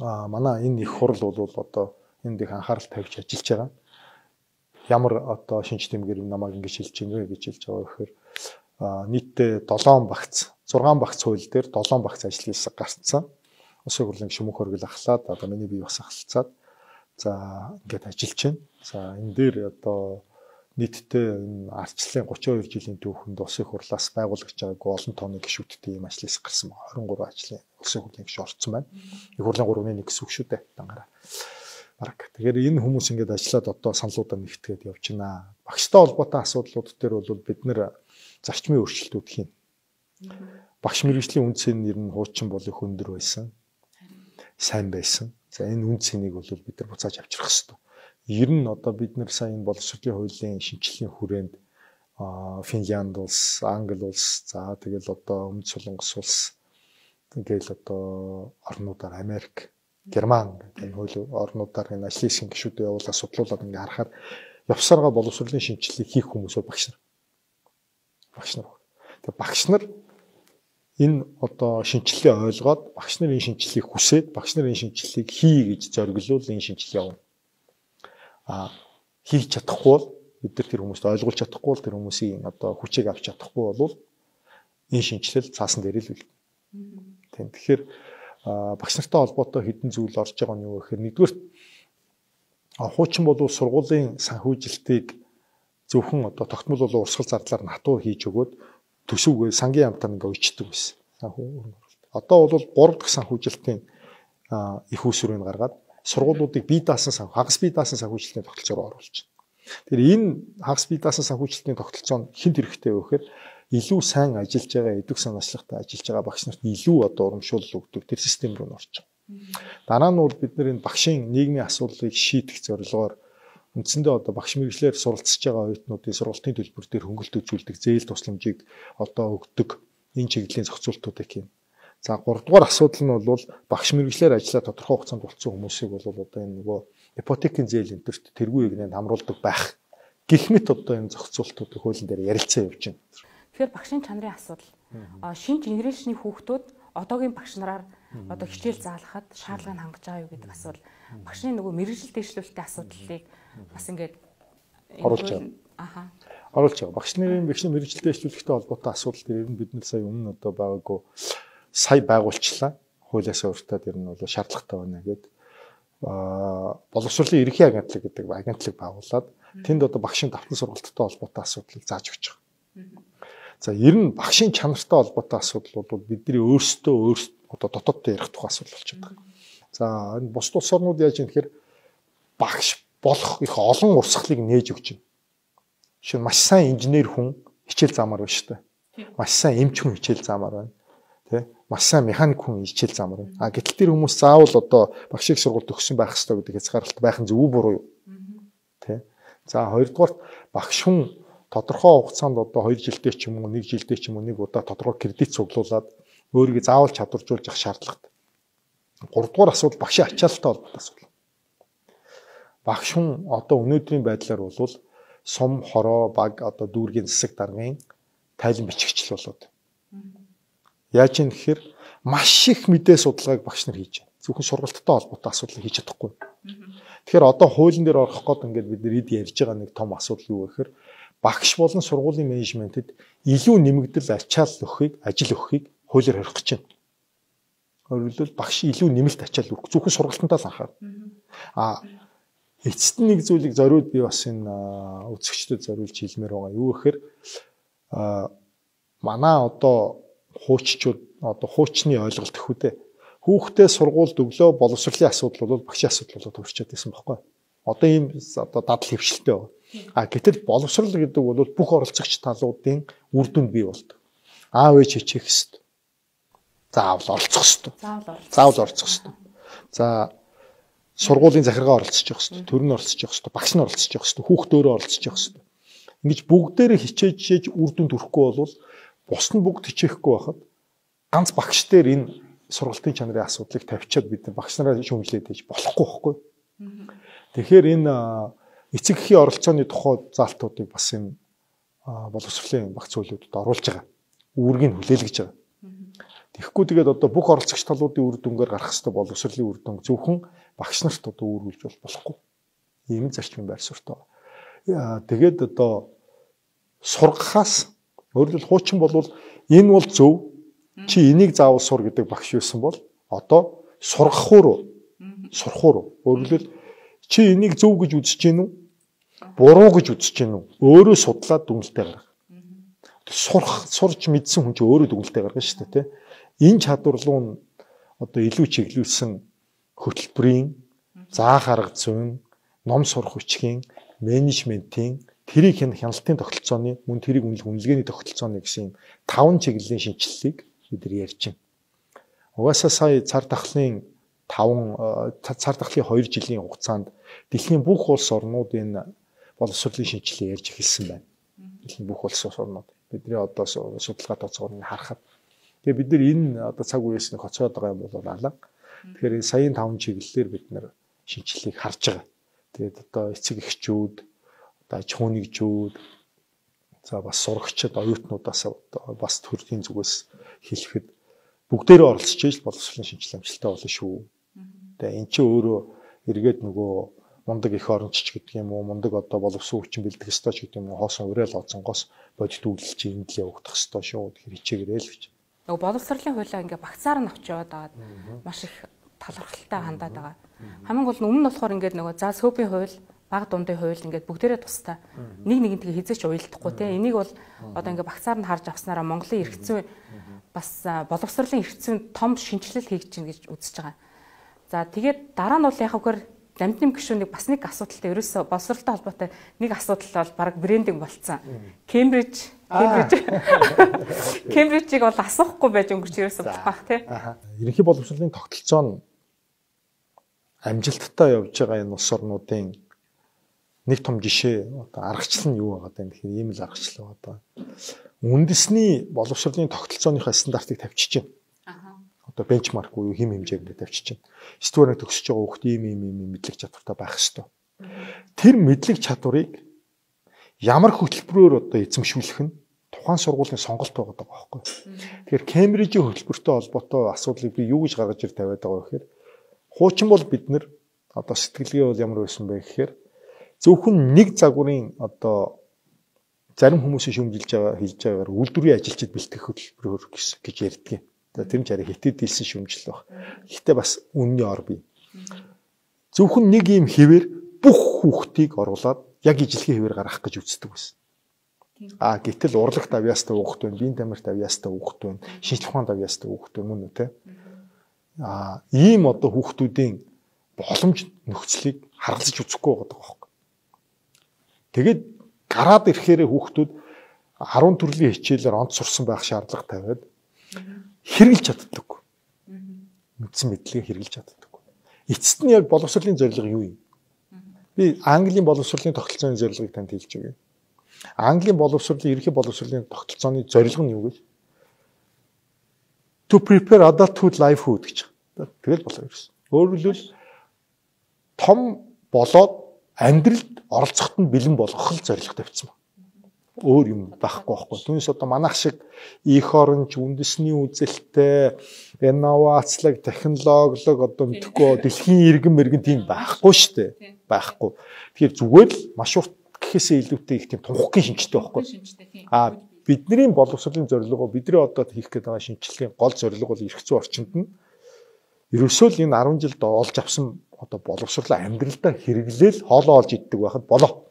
Аа манай энэ их хурл бол одоо энд их анхаарал тавьж ажиллаж байгаа. Ямар одоо шинж тэмдгээр намайг ингэж хэлж вэ гэж хэлж байгаа гэхээр нийтдээ 7 багц 6 багц хууль дээр 7 багц ажил хийсэг гарцсан. Улсын хурлын шүмэг хөргөл ахлаад одоо миний бие бас ахалцаад за ингээд ажиллаж байна. За энэ дээр одоо нийтдээ энэ ардчлалын 32 жилийн түүхэнд улсын хурлаас байгуулагдж байгаагүй олон тооны гишүүдтэй ийм ажлаас гарсан 23 ажлын улсын хурлын гишүүд орцсон байна. Их хурлын 3-ны 1 гэсэн үг шүү дээ. Дангаараа баг. Тэгэхээр энэ хүмүүс ингээд ажиллаад одоо саналуудаа нэгтгээд явж байна. Багштай холбоотой асуудлууд дээр бол бид нэр зарчмын өөрчлөлтүүд хийн. Багш мэрэгжлийн үндсийн нэр нь хуучин бол их өндөр байсан. Сайн байсан. За энэ үн цэнийг бол бид нар буцааж авчрах хэрэгтэй. Ер нь одоо бид нар сайн энэ боловсролын хуулийн шинжилгээний хүрээнд Финлянд улс, Англи улс, за тэгэл одоо Өмнөд Солонгос улс тэгэл одоо орнуудаар Америк Герман гэдэг энэ хууль орнуудаар энэ ажлын хэсгийн гишүүдэд явуулаад судлуулад ингээ харахад явсарга боловсролын шинжилгээ хийх хүмүүс багш нар. Багш нар. Тэгээ багш нар энэ одоо шинжилгээ ойлгоод багш нар энэ шинжилгээг хүсээд багш нар энэ шинжилгээг хий гэж зориглол энэ шинжилгээ явна. А хийж чадахгүй бол бид нар тэр хүмүүст ойлгуулж чадахгүй бол тэр хүмүүсийн одоо хүчийг авч чадахгүй бол энэ шинжилэл цаасан дээр л үлдэнэ. Тийм. Тэгэхээр багш нартай холбоотой хэдэн зүйл орж байгаа нь юу гэхээр нэгдүгээр хуучин болов сургуулийн санхүүжилтийг зөвхөн одоо тогтмол болов урсгал зардлаар натуу хийж өгөөд төсөвгөө сангийн амтаар ингээ өчтдөг байсан. Одоо бол 3 дахь санхүүжилтийн их усрыг гаргаад сургуулиудыг бие даасан сан хагас бие даасан санхүүжилтийн тогтолцоо руу оруулж байна. Тэгэхээр энэ хагас бие даасан санхүүжилтийн тогтолцоо нь хинт хэрэгтэй вэ гэхээр илүү сайн ажиллаж байгаа эдүг санаачлахтай ажиллаж байгаа багш нарт илүү одоо урамшуул өгдөг тэр систем рүү орж байгаа. Дараа нь бол бид нар энэ багшийн нийгмийн асуудлыг шийдэх зорилгоор үндсэндээ одоо багш мэрэгчлэр суралцж байгаа оюутнуудын сургалтын төлбөр дээр хөнгөлт үзүүлдэг зээл тусламжийг одоо өгдөг энэ чиглэлийн зохицуултуудыг хийн. За 3 дугаар асуудал нь бол багш мэрэгчлэр ажиллаа тодорхой хугацаанд болцсон хүмүүсийг бол одоо энэ нөгөө ипотекийн зээл энтерт тэргүй игнэнд хамруулдаг байх гэх мэт одоо энэ зохицуултуудыг хуулийн дээр ярилцсан явж байна. Тэгэхээр багшийн чанарын асуудал шинэ генерашны хүүхдүүд одоогийн багш нараар одоо хичээл заалахад шаардлагыг хангаж байгаа юу гэдэг асуудал багшийн нөгөө мэрэгжил дэвшлүүлэлтийн асуудлыг бас ингээд оруулж байгаа. Аха. Оруулж байгаа. Багш нарын багшийн мэрэгжил дэвшлүүлэлттэй холбоотой асуудал дээр нь бид нар сая өмнө одоо байгаагүй сая байгуулчлаа. Хуулиас уртаад ер нь бол шаардлагатай байна гэдэг а боловсролын ерхий агентлаг гэдэг агентлаг байгуулад тэнд одоо багшийн давтан сургалттай холбоотой асуудлыг зааж өгч байгаа. За ер нь багшийн чанартай холбоотой асуудал бол бидний өөрсдөө өөрсдөө одоо дотооддоо ярих тухай асуудал болчиход байгаа. За энэ бус улс орнууд яаж юм тэгэхээр багш болох их олон урсгалыг нээж өгч байна. Жишээ нь маш сайн инженер хүн хичээл заамаар байна шүү дээ. Маш сайн эмч хүн хичээл заамаар байна. Тэ? Маш сайн механик хүн хичээл заамаар байна. А гэтэл тэр хүмүүс заавал одоо багшийг сургуульд өгсөн байх хэрэгтэй гэдэг хязгаарлалт байх нь зөв үү буруу юу? Тэ? За хоёрдугаар багш хүн тодорхой хугацаанд одоо 2 жилдээ ч юм уу 1 жилдээ ч юм уу нэг удаа тодорхой кредит цуглуулад өөрийгөө заавал чадваржуулж явах шаардлагатай. 3 дугаар асуудал багшийн ачаалттай холбоотой асуудал. Багш хүн одоо өнөөдрийн байдлаар бол сум хороо баг одоо дүүргийн засаг даргын тайлан бичгчл болоод. Яаж юм гэхээр маш их мэдээ судалгааг багш нар хийж байна. Зөвхөн сургалттай холбоотой асуудлыг хийж чадахгүй. Тэгэхээр одоо хуулийн дээр орох гээд ингээд бид нар эд ярьж байгаа нэг том асуудал юу гэхээр багш болон сургуулийн менежментэд илүү нэмэгдэл ачаал өгөхийг, ажил өгөхийг хуулиар хорих гэж байна. Өөрөлдөл багш илүү нэмэлт ачаал өрөх. Зөвхөн сургалтантаа л анхаар. А эцэст нь нэг зүйлийг зориуд би бас энэ үзэгчдэд зориулж хэлмээр байгаа. Юу гэхээр манай одоо хууччууд одоо хуучны ойлголт гэхүү дээ. Хүүхдээ сургуульд өглөө боловсролын асуудал бол багшийн асуудал болоод төрчөөд байсан байхгүй. Одоо ийм одоо дадал хөвшилтэй байна. А гэтэл боловсрол гэдэг бол бүх оролцогч талуудын үр дүнд бий болдог. Аав ээж хичээх хэвээр. Заавал оролцох хэвээр. Заавал оролцох хэвээр. За сургуулийн захиргаа оролцож явах хэвээр. Төр нь оролцож явах хэвээр. Багш нь оролцож явах хэвээр. Хүүхд өөрөө оролцож явах хэвээр. Ингэж бүгдээрээ хичээж хичээж үр дүнд хүрэхгүй бол бус нь бүгд хичээхгүй байхад ганц багш дээр энэ сургалтын чанарын асуудлыг тавьчаад бид багш нараа шүүмжлээд хийж болохгүй байхгүй. Тэгэхээр энэ эцэг эхийн оролцооны тухай заалтуудыг бас энэ боловсролын багц зүйлүүдэд оруулж байгаа. Үүргийг хүлээлгэж байгаа. Тэгэхгүй тэгээд одоо бүх оролцогч талуудын үр дүнгээр гарах хэвээр боловсролын үр дүн зөвхөн багш нарт одоо үүрүүлж болохгүй. Ийм зарчмын байр суурьтай. Тэгээд одоо сургахаас өөрөлдөл хуучин болвол энэ бол зөв чи энийг заавал сур гэдэг багш байсан бол одоо сургах уу сурах уу өөрөлдөл чи энийг зөв гэж үзэж гин үү буруу гэж үзэж гин үү? Өөрөө судлаад дүнэлтээ гаргах сурах сурч мэдсэн хүн чи өөрөө дүнэлтээ гаргана шүү дээ энэ чадвар руу одоо илүү чиглүүлсэн хөтөлбөрийн заах арга зүйн ном сурах хүчгийн менежментийн тэрийг хяналтын тогтолцооны мөн тэрийг үнэлгээний тогтолцооны гэсэн таван чиглэлийн шинжилгээг бид нар ярьж байна. Угаасаа сая цар тахлын таван цар тахлын 2 жилийн хугацаанд дэлхийн бүх улс орнууд энэ боловсролын шинжилгээ ярьж эхэлсэн байна. Дэлхийн бүх улс орнууд бидний одоо судалгаа тооцоогоор харахад тэгээ бид нар энэ одоо цаг үеэс нэг хоцроод байгаа юм бол алга. Тэгэхээр энэ саяын таван чиглэлээр бид нар шинжилгээг харж байгаа. Тэгээд одоо эцэг эхчүүд одоо аж ахуйн нэгжүүд за бас сурагчид оюутнуудаас бас төрлийн зүгээс хэлэхэд бүгдээрээ оролцож иж боловсролын шинжилгээ амжилттай болно шүү. Тэгээ эн чинь өөрөө эргээд нөгөө мундаг их орончч гэдэг юм уу мундаг одоо боловсон хүчин бэлдэх ёстой ч гэдэг юм уу хоосон уриал оцонгоос бодит үйлч энд л явагдах ёстой шүү. Тэгэхээр хичээгээрэй л гэж. Нөгөө боловсролын хуулиа ингээ багцаар нь авч яваад байгаад маш их талархалтай хандаад байгаа. Хамгийн гол нь өмнө нь болохоор ингээд нөгөө за сөөбийн хууль баг дундын хууль ингээд бүгдээрээ тустай. Нэг нэгнтэйгээ хизээч уйлдахгүй те. Энийг бол одоо ингээд багцаар нь харж авснараа Монголын эрхцэн бас боловсролын эрхцэн том шинжилэл хийж чинь гэж үзэж байгаа. За тэгээд дараа нь бол яг хөвгөр дамжим гишүүнийг бас нэг асуудалтай ерөөсө боловсролтой холбоотой нэг асуудал бол баг брендинг болцсон. Кембриж Кембриж Кембрижийг бол асуухгүй байж өнгөрч ерөөсө болох бах тий. Ерөнхий боловсролын тогтолцоо нь амжилттай явж байгаа энэ улс орнуудын нэг том жишээ одоо аргачлал нь юу байгаа юм тэгэхээр ийм л аргачлал одоо үндэсний боловсролын тогтолцооныхоо стандартыг тавьчихж байна. Одоо бенчмарк уу хим хэмжээгээр тавьчихж байна. Стүүрээр төгсөж байгаа хүүхд ийм ийм ийм мэдлэг чадвартай байх ёстой. Тэр мэдлэг чадварыг ямар хөтөлбөрөөр одоо эзэмшүүлэх нь тухайн сургуулийн сонголт байгаа даа байхгүй. Тэгэхээр Кембрижийн хөтөлбөртэй холбоотой асуудлыг би юу гэж гаргаж ир тавиад байгаа вэ гэхээр хуучин бол бид нар одоо сэтгэлгээ бол ямар байсан бэ гэхээр зөвхөн нэг загварын одоо зарим хүмүүсийн шүмжилж байгаа хэлж байгаагаар үйлдвэрийн ажилчид бэлтгэх хөтөлбөрөөр гэж ярьдгийг. Тэр нь чараа хитэд дийлсэн шүмжил баг. Гэхдээ бас үнний ор бий. Зөвхөн нэг юм хэвээр бүх хүүхдийг оруулаад яг ижилхэн хэвээр гаргах гэж үздэг байсан. А гэтэл урлагт авьяастай хүүхд байна, биеийн тамирт авьяастай хүүхд байна, шинж ухаанд авьяастай хүүхд байна мөн үү те. А ийм одоо хүүхдүүдийн боломж нөхцөлийг харгалзаж үзэхгүй байгаа байхгүй. Тэгээд гараад ирэхээр хүүхдүүд 10 төрлийн хичээлээр онц сурсан байх шаардлага тавиад хэрэгжилж чаддаг. Мэдсэн мэдлэгээ хэрэгжилж чаддаг. Эцэст нь яг боловсролын зорилго юу юм? Би Английн боловсролын тогтолцооны зорилгыг танд хэлж өгье. Английн боловсролын ерөнхий боловсролын тогтолцооны зорилго нь юу гэж? To prepare adulthood lifehood гэж. Тэгэл болоо ерөөс. Өөрөөр хэлбэл том болоод амьдралд оролцоход нь бэлэн болгох л зорилго тавьсан байна. Өөр юм байхгүй байхгүй. Түүнээс одоо манайх шиг их оронч үндэсний үзэлтэй инновацлог, технологилог одоо мэдхгүй дэлхийн иргэн мэрэгэн тийм байхгүй шүү дээ. Байхгүй. Тэгэхээр зүгээр л маш урт гэхээсээ илүүтэй их тийм тунхагийн шинжтэй байхгүй. Аа бидний боловсролын зорилго бидний одоо хийх гээд байгаа шинжилгээний гол зорилго бол эрх зүйн орчинд нь ерөөсөө л энэ 10 жилд олж авсан одоо боловсрлоо амьдралдаа хэрэглээл хоолоо олж иддэг байхад болоо.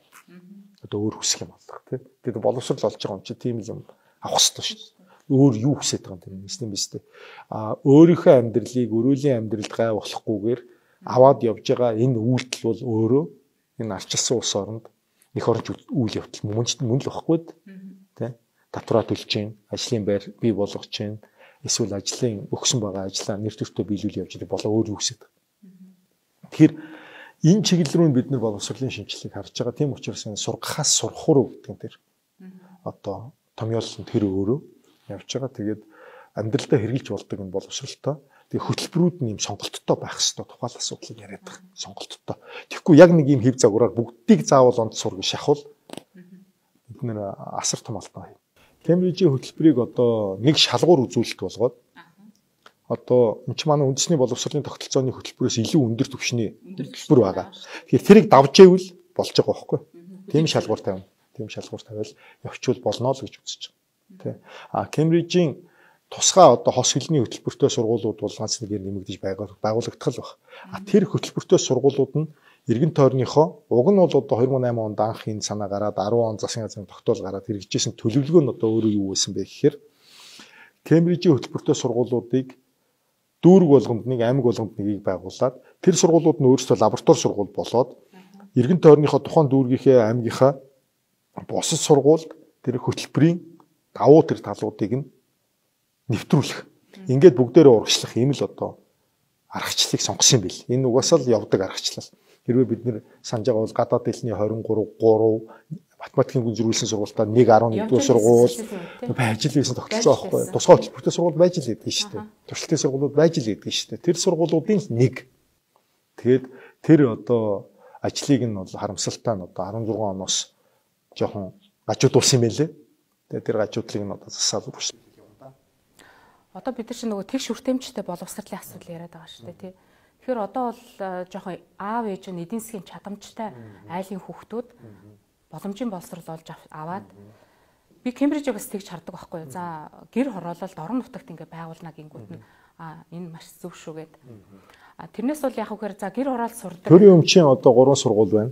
Одоо өөр хүсэх юм болох тий. Тэгээд боловсрал олж байгаа юм чи тийм юм авах хэрэгтэй шүү дээ. Өөр юу хүсэж байгаа юм тийм биз дээ. А өөрийнхөө амьдралыг өрөөлийн амьдралд гай болохгүйгээр аваад явж байгаа энэ үйлдэл бол өөрөө энэ арчилсан улс оронд их оронч үйл явдал мөн мөн л баггүй тий. Татвараа төлж чинь, ажлын байр бий болгож чинь, эсвэл ажлын өгсөн байгаа ажлаа нэр төртөө биелүүл явж байгаа болоо өөр юу хүсэж байгаа. Тэгэхээр энэ чиглэл рүү бид нар боловсролын шинжилгээг харж байгаа. Тийм учраас энэ сургахаас сурах руу гэдэг нь тэр одоо томьёолсон тэр өөрөө явж байгаа. Тэгээд амьдралдаа хэрэгжилж болдог энэ боловсролтой. Тэгээ хөтөлбөрүүд нь юм сонголттой байх хэрэгтэй тухайл асуудлыг яриад байгаа. Сонголттой. Тэгэхгүй яг нэг юм хэв загвараар бүгдийг заавал онд сур гэж шахвал бид нэр асар том алдаа хий. Кембрижийн хөтөлбөрийг одоо нэг шалгуур үзүүлэлт болгоод одоо энэ ч манай үндэсний боловсролын тогтолцооны хөтөлбөрөөс илүү өндөр түвшний хөтөлбөр байгаа. Тэгэхээр тэрийг давж ивэл болж байгаа байхгүй. Тийм шалгуур тавина. Тийм шалгуур тавиал явчвал болно л гэж үзэж байгаа. Тэ. А Кембрижийн тусгай одоо хос хэлний хөтөлбөртэй сургуулиуд бол ганц нэгээр нэмэгдэж байгуулагдах л баг. А тэр хөтөлбөртэй сургуулиуд нь эргэн тойрныхоо уг нь бол одоо 2008 онд анх энэ санаа гараад 10 он засгийн газрын тогтоол гараад хэрэгжижсэн төлөвлөгөө нь одоо өөрөө юу байсан бэ гэхээр Кембрижийн хөтөлбөртэй сургуулиудыг дүүрэг болгонд нэг аймаг болгонд нэгийг байгуулад тэр сургуулиуд нь өөрсдөө лаборатори сургууль болоод эргэн тойрныхоо тухайн дүүргийнхээ аймгийнхаа бусад сургуульд тэр хөтөлбөрийн давуу тэр талуудыг нь нэвтрүүлэх. Ингээд бүгдээрээ урагшлах ийм л одоо аргачлалыг сонгосон юм бил. Энэ угаасаа л явдаг аргачлал. Хэрвээ бид нэр санаж байгаа бол гадаад дэлхний 23 3 математикийн гүн зөрүүлсэн сургуультаа 1 11 дугаар сургууль байж л байсан тогтолцоо байхгүй. Тусгай хөтөлбөртэй сургууль байж л байдаг шүү дээ. Туршилтын сургуулиуд байж л байдаг шүү дээ. Тэр сургуулиудын нэг. Тэгээд тэр одоо ажлыг нь бол харамсалтай нь одоо 16 оноос жоохон гажуудуулсан юм байлээ. Тэгээд тэр гажуудлыг нь одоо засаад өгсөн одоо бид нар чинь нөгөө тэгш хүртээмжтэй боловсролын асуудал яриад байгаа шүү дээ тий. Тэгэхээр одоо бол э, жоохон аав ээж нь эдийн засгийн чадамжтай айлын хүүхдүүд боломжийн боловсрол олж аваад би Кембрижийг бас тэгж хардаг байхгүй юу. За гэр хороололд орон нутагт ингээ байгуулна гингүүд нь а энэ маш зөв шүү гэд. А тэрнээс бол яг үхээр за гэр хороолт сурдаг. Төрийн өмчийн одоо гурван сургууль байна.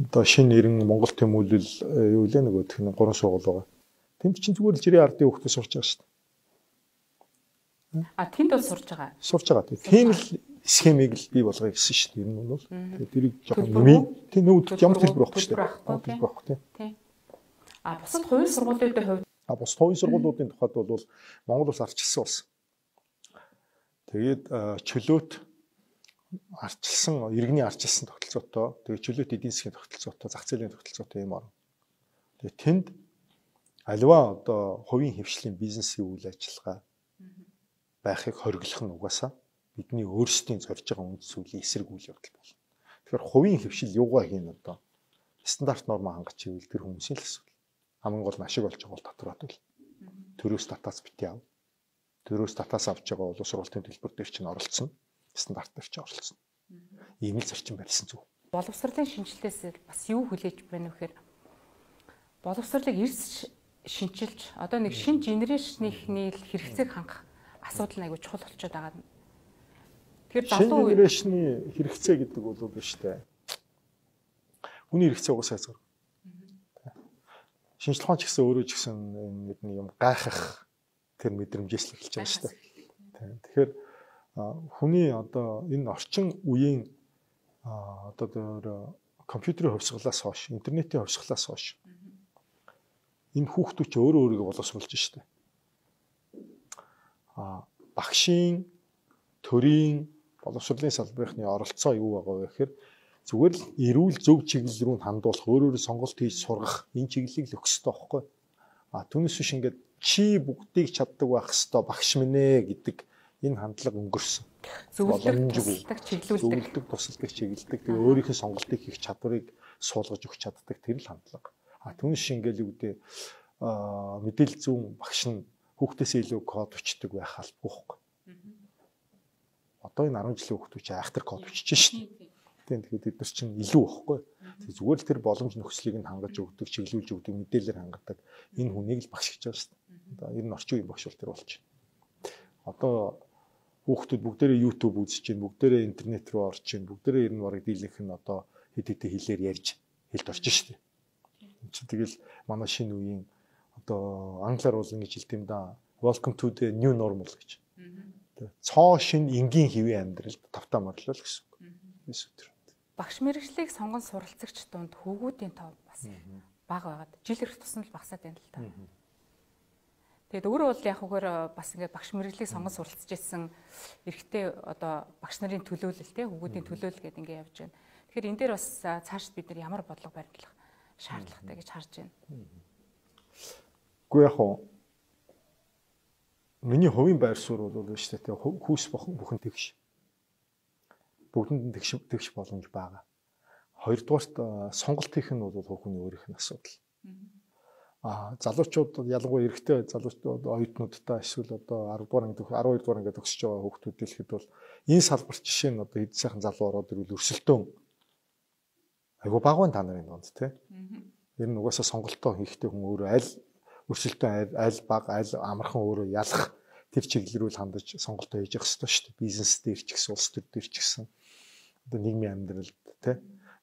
Одоо шинэ нэрэн Монгол тэмүүлэл э, юу лээ нөгөө тэр гурван сургууль байгаа. Тэнд чинь зүгээр л жирийн ардын хүүхдүүд сурч байгаа шүү дээ. А тэнд бол сурж байгаа. Сурж байгаа. Тийм л схемийг л бий болгоё гэсэн шүү дээ. Энэ нь бол тэрийг жоохон нэмээ. Тийм нүүд ямар төлбөр байхгүй шүү дээ. Төлбөр байхгүй тийм. А бусад хувийн сургуулиудын хувьд а бусад хувийн сургуулиудын тухайд бол Монгол улс арчилсан улс. Тэгээд чөлөөт арчилсан иргэний арчилсан тогтолцоотой тэгээд чөлөөт эдийн засгийн тогтолцоотой зах зээлийн тогтолцоотой юм орно. Тэгээд тэнд альва одоо хувийн хөвшлийн бизнесийн үйл ажиллагаа байхыг хориглох нь угаасаа бидний өөрсдийн зорж байгаа үндэс зүйлийн эсрэг үйл явдал болно. Тэгэхээр хувийн хөвшил юугаа хийн одоо стандарт норма хангаж ивэл тэр хүмүүсийн л асуудал. Хамгийн гол нь ашиг болж байгаа бол татвараад үл. Төрөөс татаас бити ав. Төрөөс татаас авч байгаа бол сургалтын төлбөр дээр чинь оролцсон. Стандарт дээр чинь оролцсон. Ийм л зарчим барьсан зүг. Боловсролын шинжилгээс бас юу хүлээж байна вэ гэхээр боловсролыг эрс шинчилж одоо нэг шинэ генерашныхний хэрэгцээг хангах асуудал нь айгүй чухал болчиход байгаа. Тэгэхээр залуу генерашны хэрэгцээ гэдэг бол биш үү? Хүний хэрэгцээ угаасаа зөв. Шинжлэх ухаан ч гэсэн өөрөө ч гэсэн нэг юм гайхах тэр мэдрэмжээс л эхэлж байгаа шүү дээ. Тэгэхээр хүний одоо энэ орчин үеийн одоо тэр компьютерийн хувьсгалаас хойш, интернетийн хувьсгалаас хойш энэ хүүхдүүд ч өөрөө өөрийгөө боловсруулж штэ багшийн төрийн боловсролын салбарынхны оролцоо юу байгаа вэ гэхээр зүгээр л эрүүл зөв чиглэл рүү хандуулах өөрөөр сонголт хийж сургах энэ чиглэлийг л хэрэгтэй байхгүй. А түүнээс биш ингээд чи бүгдийг чаддаг байх хэрэгтэй багш минь ээ гэдэг энэ хандлага өнгөрсөн. Зөвлөлдөг чиглүүлдэг. Тусалдаг чиглэлдэг. Тэгээ өөрийнхөө сонголтыг хийх чадварыг суулгаж өгч чаддаг тэр л хандлага. А түүнээс шингээл юу гэдэг мэдээлэл зүүн багш нь хүүхдээсээ илүү код өчтдөг байх албагүй. Одоо энэ 10 жилийн хүүхдүүд чи айхтар код өчөж шин. Тийм тэгэхээр бид нар чинь илүү байхгүй. Зүгээр л тэр боломж нөхцөлийг нь хангаж өгдөг, чиглүүлж өгдөг, мэдээлэлээр хангадаг энэ хүнийг л багш гэж байгаа шүү дээ. Одоо ер нь орчин үеийн багш бол тэр болж байна. Одоо Хүүхдүүд бүгдээрээ YouTube үзэж чинь, бүгдээрээ интернет рүү орж чинь, бүгдээрээ ер нь бараг дийлэнх нь одоо хэд хэдэн хэлээр ярьж хэлд орж штеп. Чи тэгэл манай шинэ үеийн одоо англиар бол ингэж хэлт юм да. Welcome to the new normal гэж. Цоо шин энгийн хэвийн амьдралд тавтаа морлол гэсэн үг. Эсвэл тэр. Багш мэрэгчлийг сонгон суралцагч дунд хөвгүүдийн тоо бас бага байгаад жил ирэх тусам л багасаад байна л та. Тэгэд өөрөө бол яг үгээр бас ингээд багш мэрэгжлийг сонгон суралцж ирсэн эрэгтэй одоо багш нарын төлөөлөл те хөвгүүдийн төлөөлөл гэдэг ингээд явж байна. Тэгэхээр энэ дээр бас цаашд бид нар ямар бодлого баримтлах шаардлагатай гэж харж байна. Гэхдээ яг миний хувийн байр суурь бол шүү дээ хүүс бүхэн тэгш. Бүгдэнд тэгш тэгш боломж байгаа. Хоёрдугаарт сонголт хийх нь бол хүүхний өөрийнх нь асуудал а залуучууд ялангуяа эрэгтэй залуучууд оюутнуудтай эсвэл одоо 10 дугаар анги 12 дугаар ингээд төгсөж байгаа хүүхдүүд дэлгэхэд бол энэ салбарт жишээ нь одоо хэд сайхан залуу ороод ирвэл өрсөлдөөн айгу баг байна та нарын донд тий. Ер нь угаасаа сонголтоо хийхдээ хүн өөрөө аль өрсөлдөөн аль баг аль амархан өөрөө ялах тэр чиглэл рүү хандаж сонголтоо хийж явах хэрэгтэй шүү дээ. Бизнес дээр ч гэсэн улс төр дээр ч гэсэн одоо нийгмийн амьдралд тий.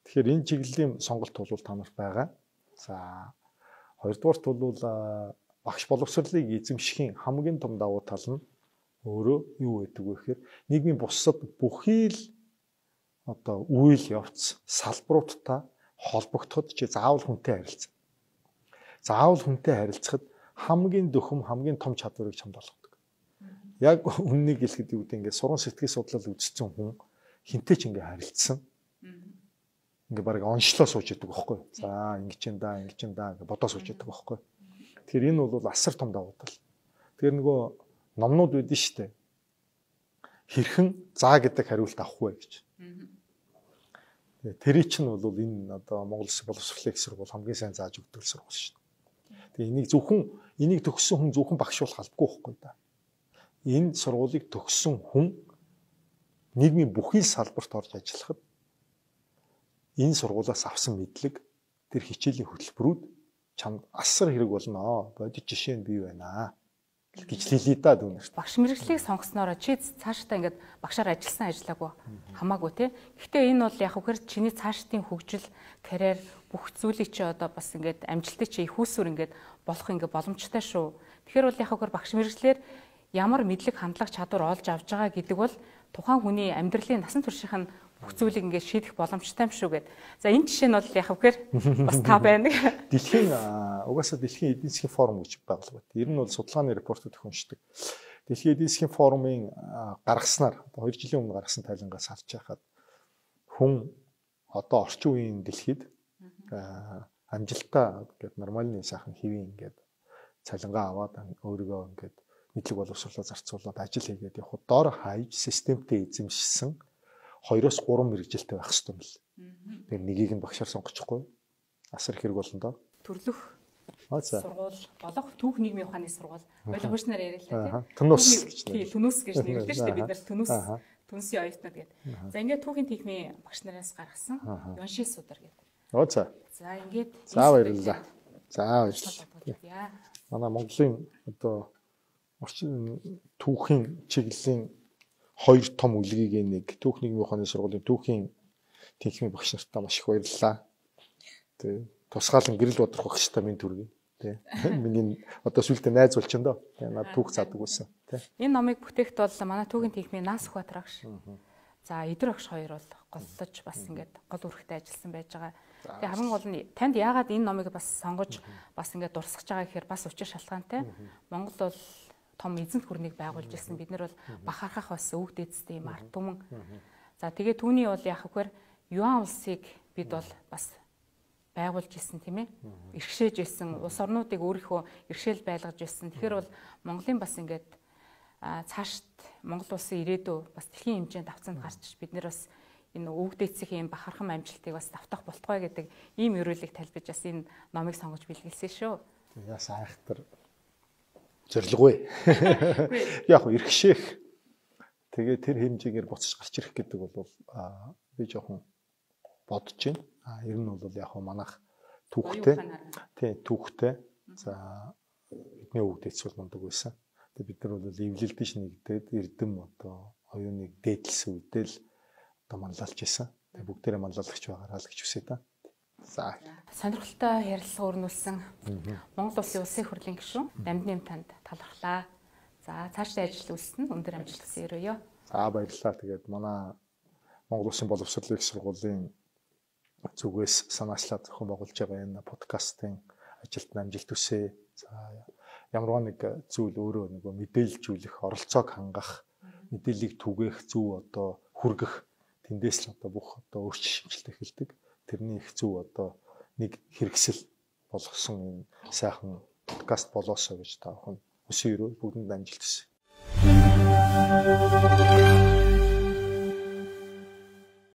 Тэгэхээр энэ чиглэлийн сонголт бол та нарт байгаа. За Хоёрдугаарт бол багш боловсролыг эзэмшихийн хамгийн том давуу тал нь өөрөө юу гэдэг вэ гэхээр нийгмийн бусад бүхий л одоо үйл явц салбаруудтай холбогдоход чи заавал хүнтэй харилцах. Заавал хүнтэй харилцахад хамгийн дөхөм хамгийн том чадварыг чамд олгодог. Яг үннийг хэлэхэд юу гэдэг ингээд суран сэтгэл судлал үзсэн хүн хинтэй ч ингээ харилцсан ингээ баг оншлоо сууж идэг байхгүй. За ингэ чин да, ингэ чин да ингээ бодоо сууж идэг байхгүй. Тэгэхээр энэ бол асар том давуу тал. Тэгэхээр нөгөө номнууд байдэн штэ. Хэрхэн заа гэдэг хариулт авах вэ гэж. Тэр чинь бол энэ одоо Монгол боловсролын их сургууль хамгийн сайн зааж өгдөг сургууль шүү дээ. Тэгээ энийг зөвхөн энийг төгссөн хүн зөвхөн багшуулах албагүй байхгүй да. Энэ сургуулийг төгссөн хүн нийгмийн бүхий салбарт орж ажиллахад энэ сургуулиас авсан мэдлэг тэр хичээлийн хөтөлбөрүүд чамд асар хэрэг болно. Бодит жишээ нь бий байна гэж хэлээ да дүүнэр. Багш мэрэгчлийг сонгосноор чи цаашдаа ингээд багшаар ажилласан ажиллаагүй хамаагүй тий. Гэхдээ энэ бол яг үхээр чиний цаашдын хөгжил, карьер бүх зүйлийг чи одоо бас ингээд амжилтыг чи их усүр ингээд болох ингээд боломжтой шүү. Тэгэхээр бол яг үхээр багш мэрэгчлэр ямар мэдлэг хандлага чадвар олж авж байгаа гэдэг бол тухайн хүний амьдралын насан туршийнх нь бүх зүйлийг ингээд шийдэх боломжтой юм шүү гэд. За энэ жишээ нь бол яг вэхээр бас та байна. Дэлхийн угаасаа дэлхийн эдийн засгийн форум гэж байгуулга байна. Ер нь бол судалгааны репортууд их уншдаг. Дэлхийн эдийн засгийн форумын гаргаснаар 2 жилийн өмнө гаргасан тайлангаас харж байхад хүн одоо орчин үеийн дэлхийд амжилтаа гэдэг нормальны сайхан хэвийн ингээд цалингаа аваад өөрийгөө ингээд мэдлэг боловсруулалтаа зарцуулаад ажил хийгээд явхад доор хаяж системтэй эзэмшсэн 2-оос 3 мэрэгжилтэй байх хэрэгтэй юм л. Тэгээ нэгийг нь багшаар сонгочихгүй. Асар хэрэг болно доо. Төрлөх сургууль болох түүх нийгмийн ухааны сургууль. Ойлгоо хурцнаар яриалаа тийм. Түнүс гэж нэр. Түнүс гэж нэрлэдэг шүү дээ бид нар түнүс. Түнсийн оюутнууд гэдэг. За ингээд түүхийн техникийн багш нараас гаргасан Юанши судар гэдэг. Оо за. За ингээд За баярлалаа. За баярлалаа. Манай Монголын одоо орчин түүхийн чиглэлийн хоёр том үлгийг нэг түүх нийгмийн ухааны сургуулийн түүхийн техникийн багш нартаа маш их баярлалаа. Тэ тусгаалan гэрэл бодрох багштай минь төргий. Тэ миний одоо сүлдээ найз болчихно доо. Тэ над түүх цаадаг байсан. Тэ. Энэ номыг бүтээхд бол манай түүхийн техникийн Нас Ухбаатар агш. За эдэр агш хоёр бол голлож бас ингээд гол үүрэгтэй ажилласан байж байгаа. Тэгээ хамгийн гол нь танд яагаад энэ номыг бас сонгож бас ингээд дурсах байгаа гэхээр бас учир шалтгаантай. Монгол бол том эзэнт гүрнийг байгуулж ирсэн. Бид нар бол бахархах бас өвөг дээдстэй юм ард түмэн. За тэгээ түүний бол яг хөөр юан улсыг бид бол бас байгуулж ирсэн тийм ээ. Иргшээж ирсэн улс орнуудыг өөрийнхөө иргэшэл байлгаж ирсэн. Тэгэхээр бол Монголын бас ингээд цаашд Монгол улсын ирээдүй бас дэлхийн хэмжээнд давцанд гарч бид нэр бас энэ өвөг дээдсийн ийм бахархам амжилтыг бас давтах болтугай гэдэг ийм өрөөлийг тайлбарж бас энэ номыг сонгож бэлгэлсэн шүү. Яас айхтар зорилгогүй. Яг иргэшээх тэгээ тэр хэмжээгээр буцаж гарч ирэх гэдэг бол би жоохон бодож байна. А ер нь бол яг манах түүхтэй. Тий, түүхтэй. За бидний өвдөц бол мундаг байсан. Тэгээ бид нар бол эвлэлдэж нэгдээд эрдэм одоо оюуныг дээдлсэн үедээ л одоо манлайлж исэн. Тэгээ бүгдээрээ манлайлагч байгаараа л гэж хүсэе та. За. Сонирхолтой ярилцлага өрнүүлсэн Монгол Улсын улсын хурлын гишүүн Намдны танд талархлаа. За цаашдаа ажил үйлснэ өндөр амжилт хүсье өрөөё. За баярлалаа. Тэгээд манай Монгол Улсын боловсролын их сургуулийн зүгээс санаачлаад зөвхөн байгуулж байгаа энэ подкастын ажилд амжилт хүсье. За ямар нэг зүйл өөрөө нэг мэдээлжүүлэх, оролцоог хангах, мэдээллийг түгээх, зөв одоо хүргэх тэндээс л одоо бүх одоо өөрчлөлт шимжилт эхэлдэг. Тэрний их зөв одоо нэг хэрэгсэл болгосон энэ сайхан подкаст болоосоо гэж та бүхэн өсөөрөө бүгдэнд амжилт хүсье.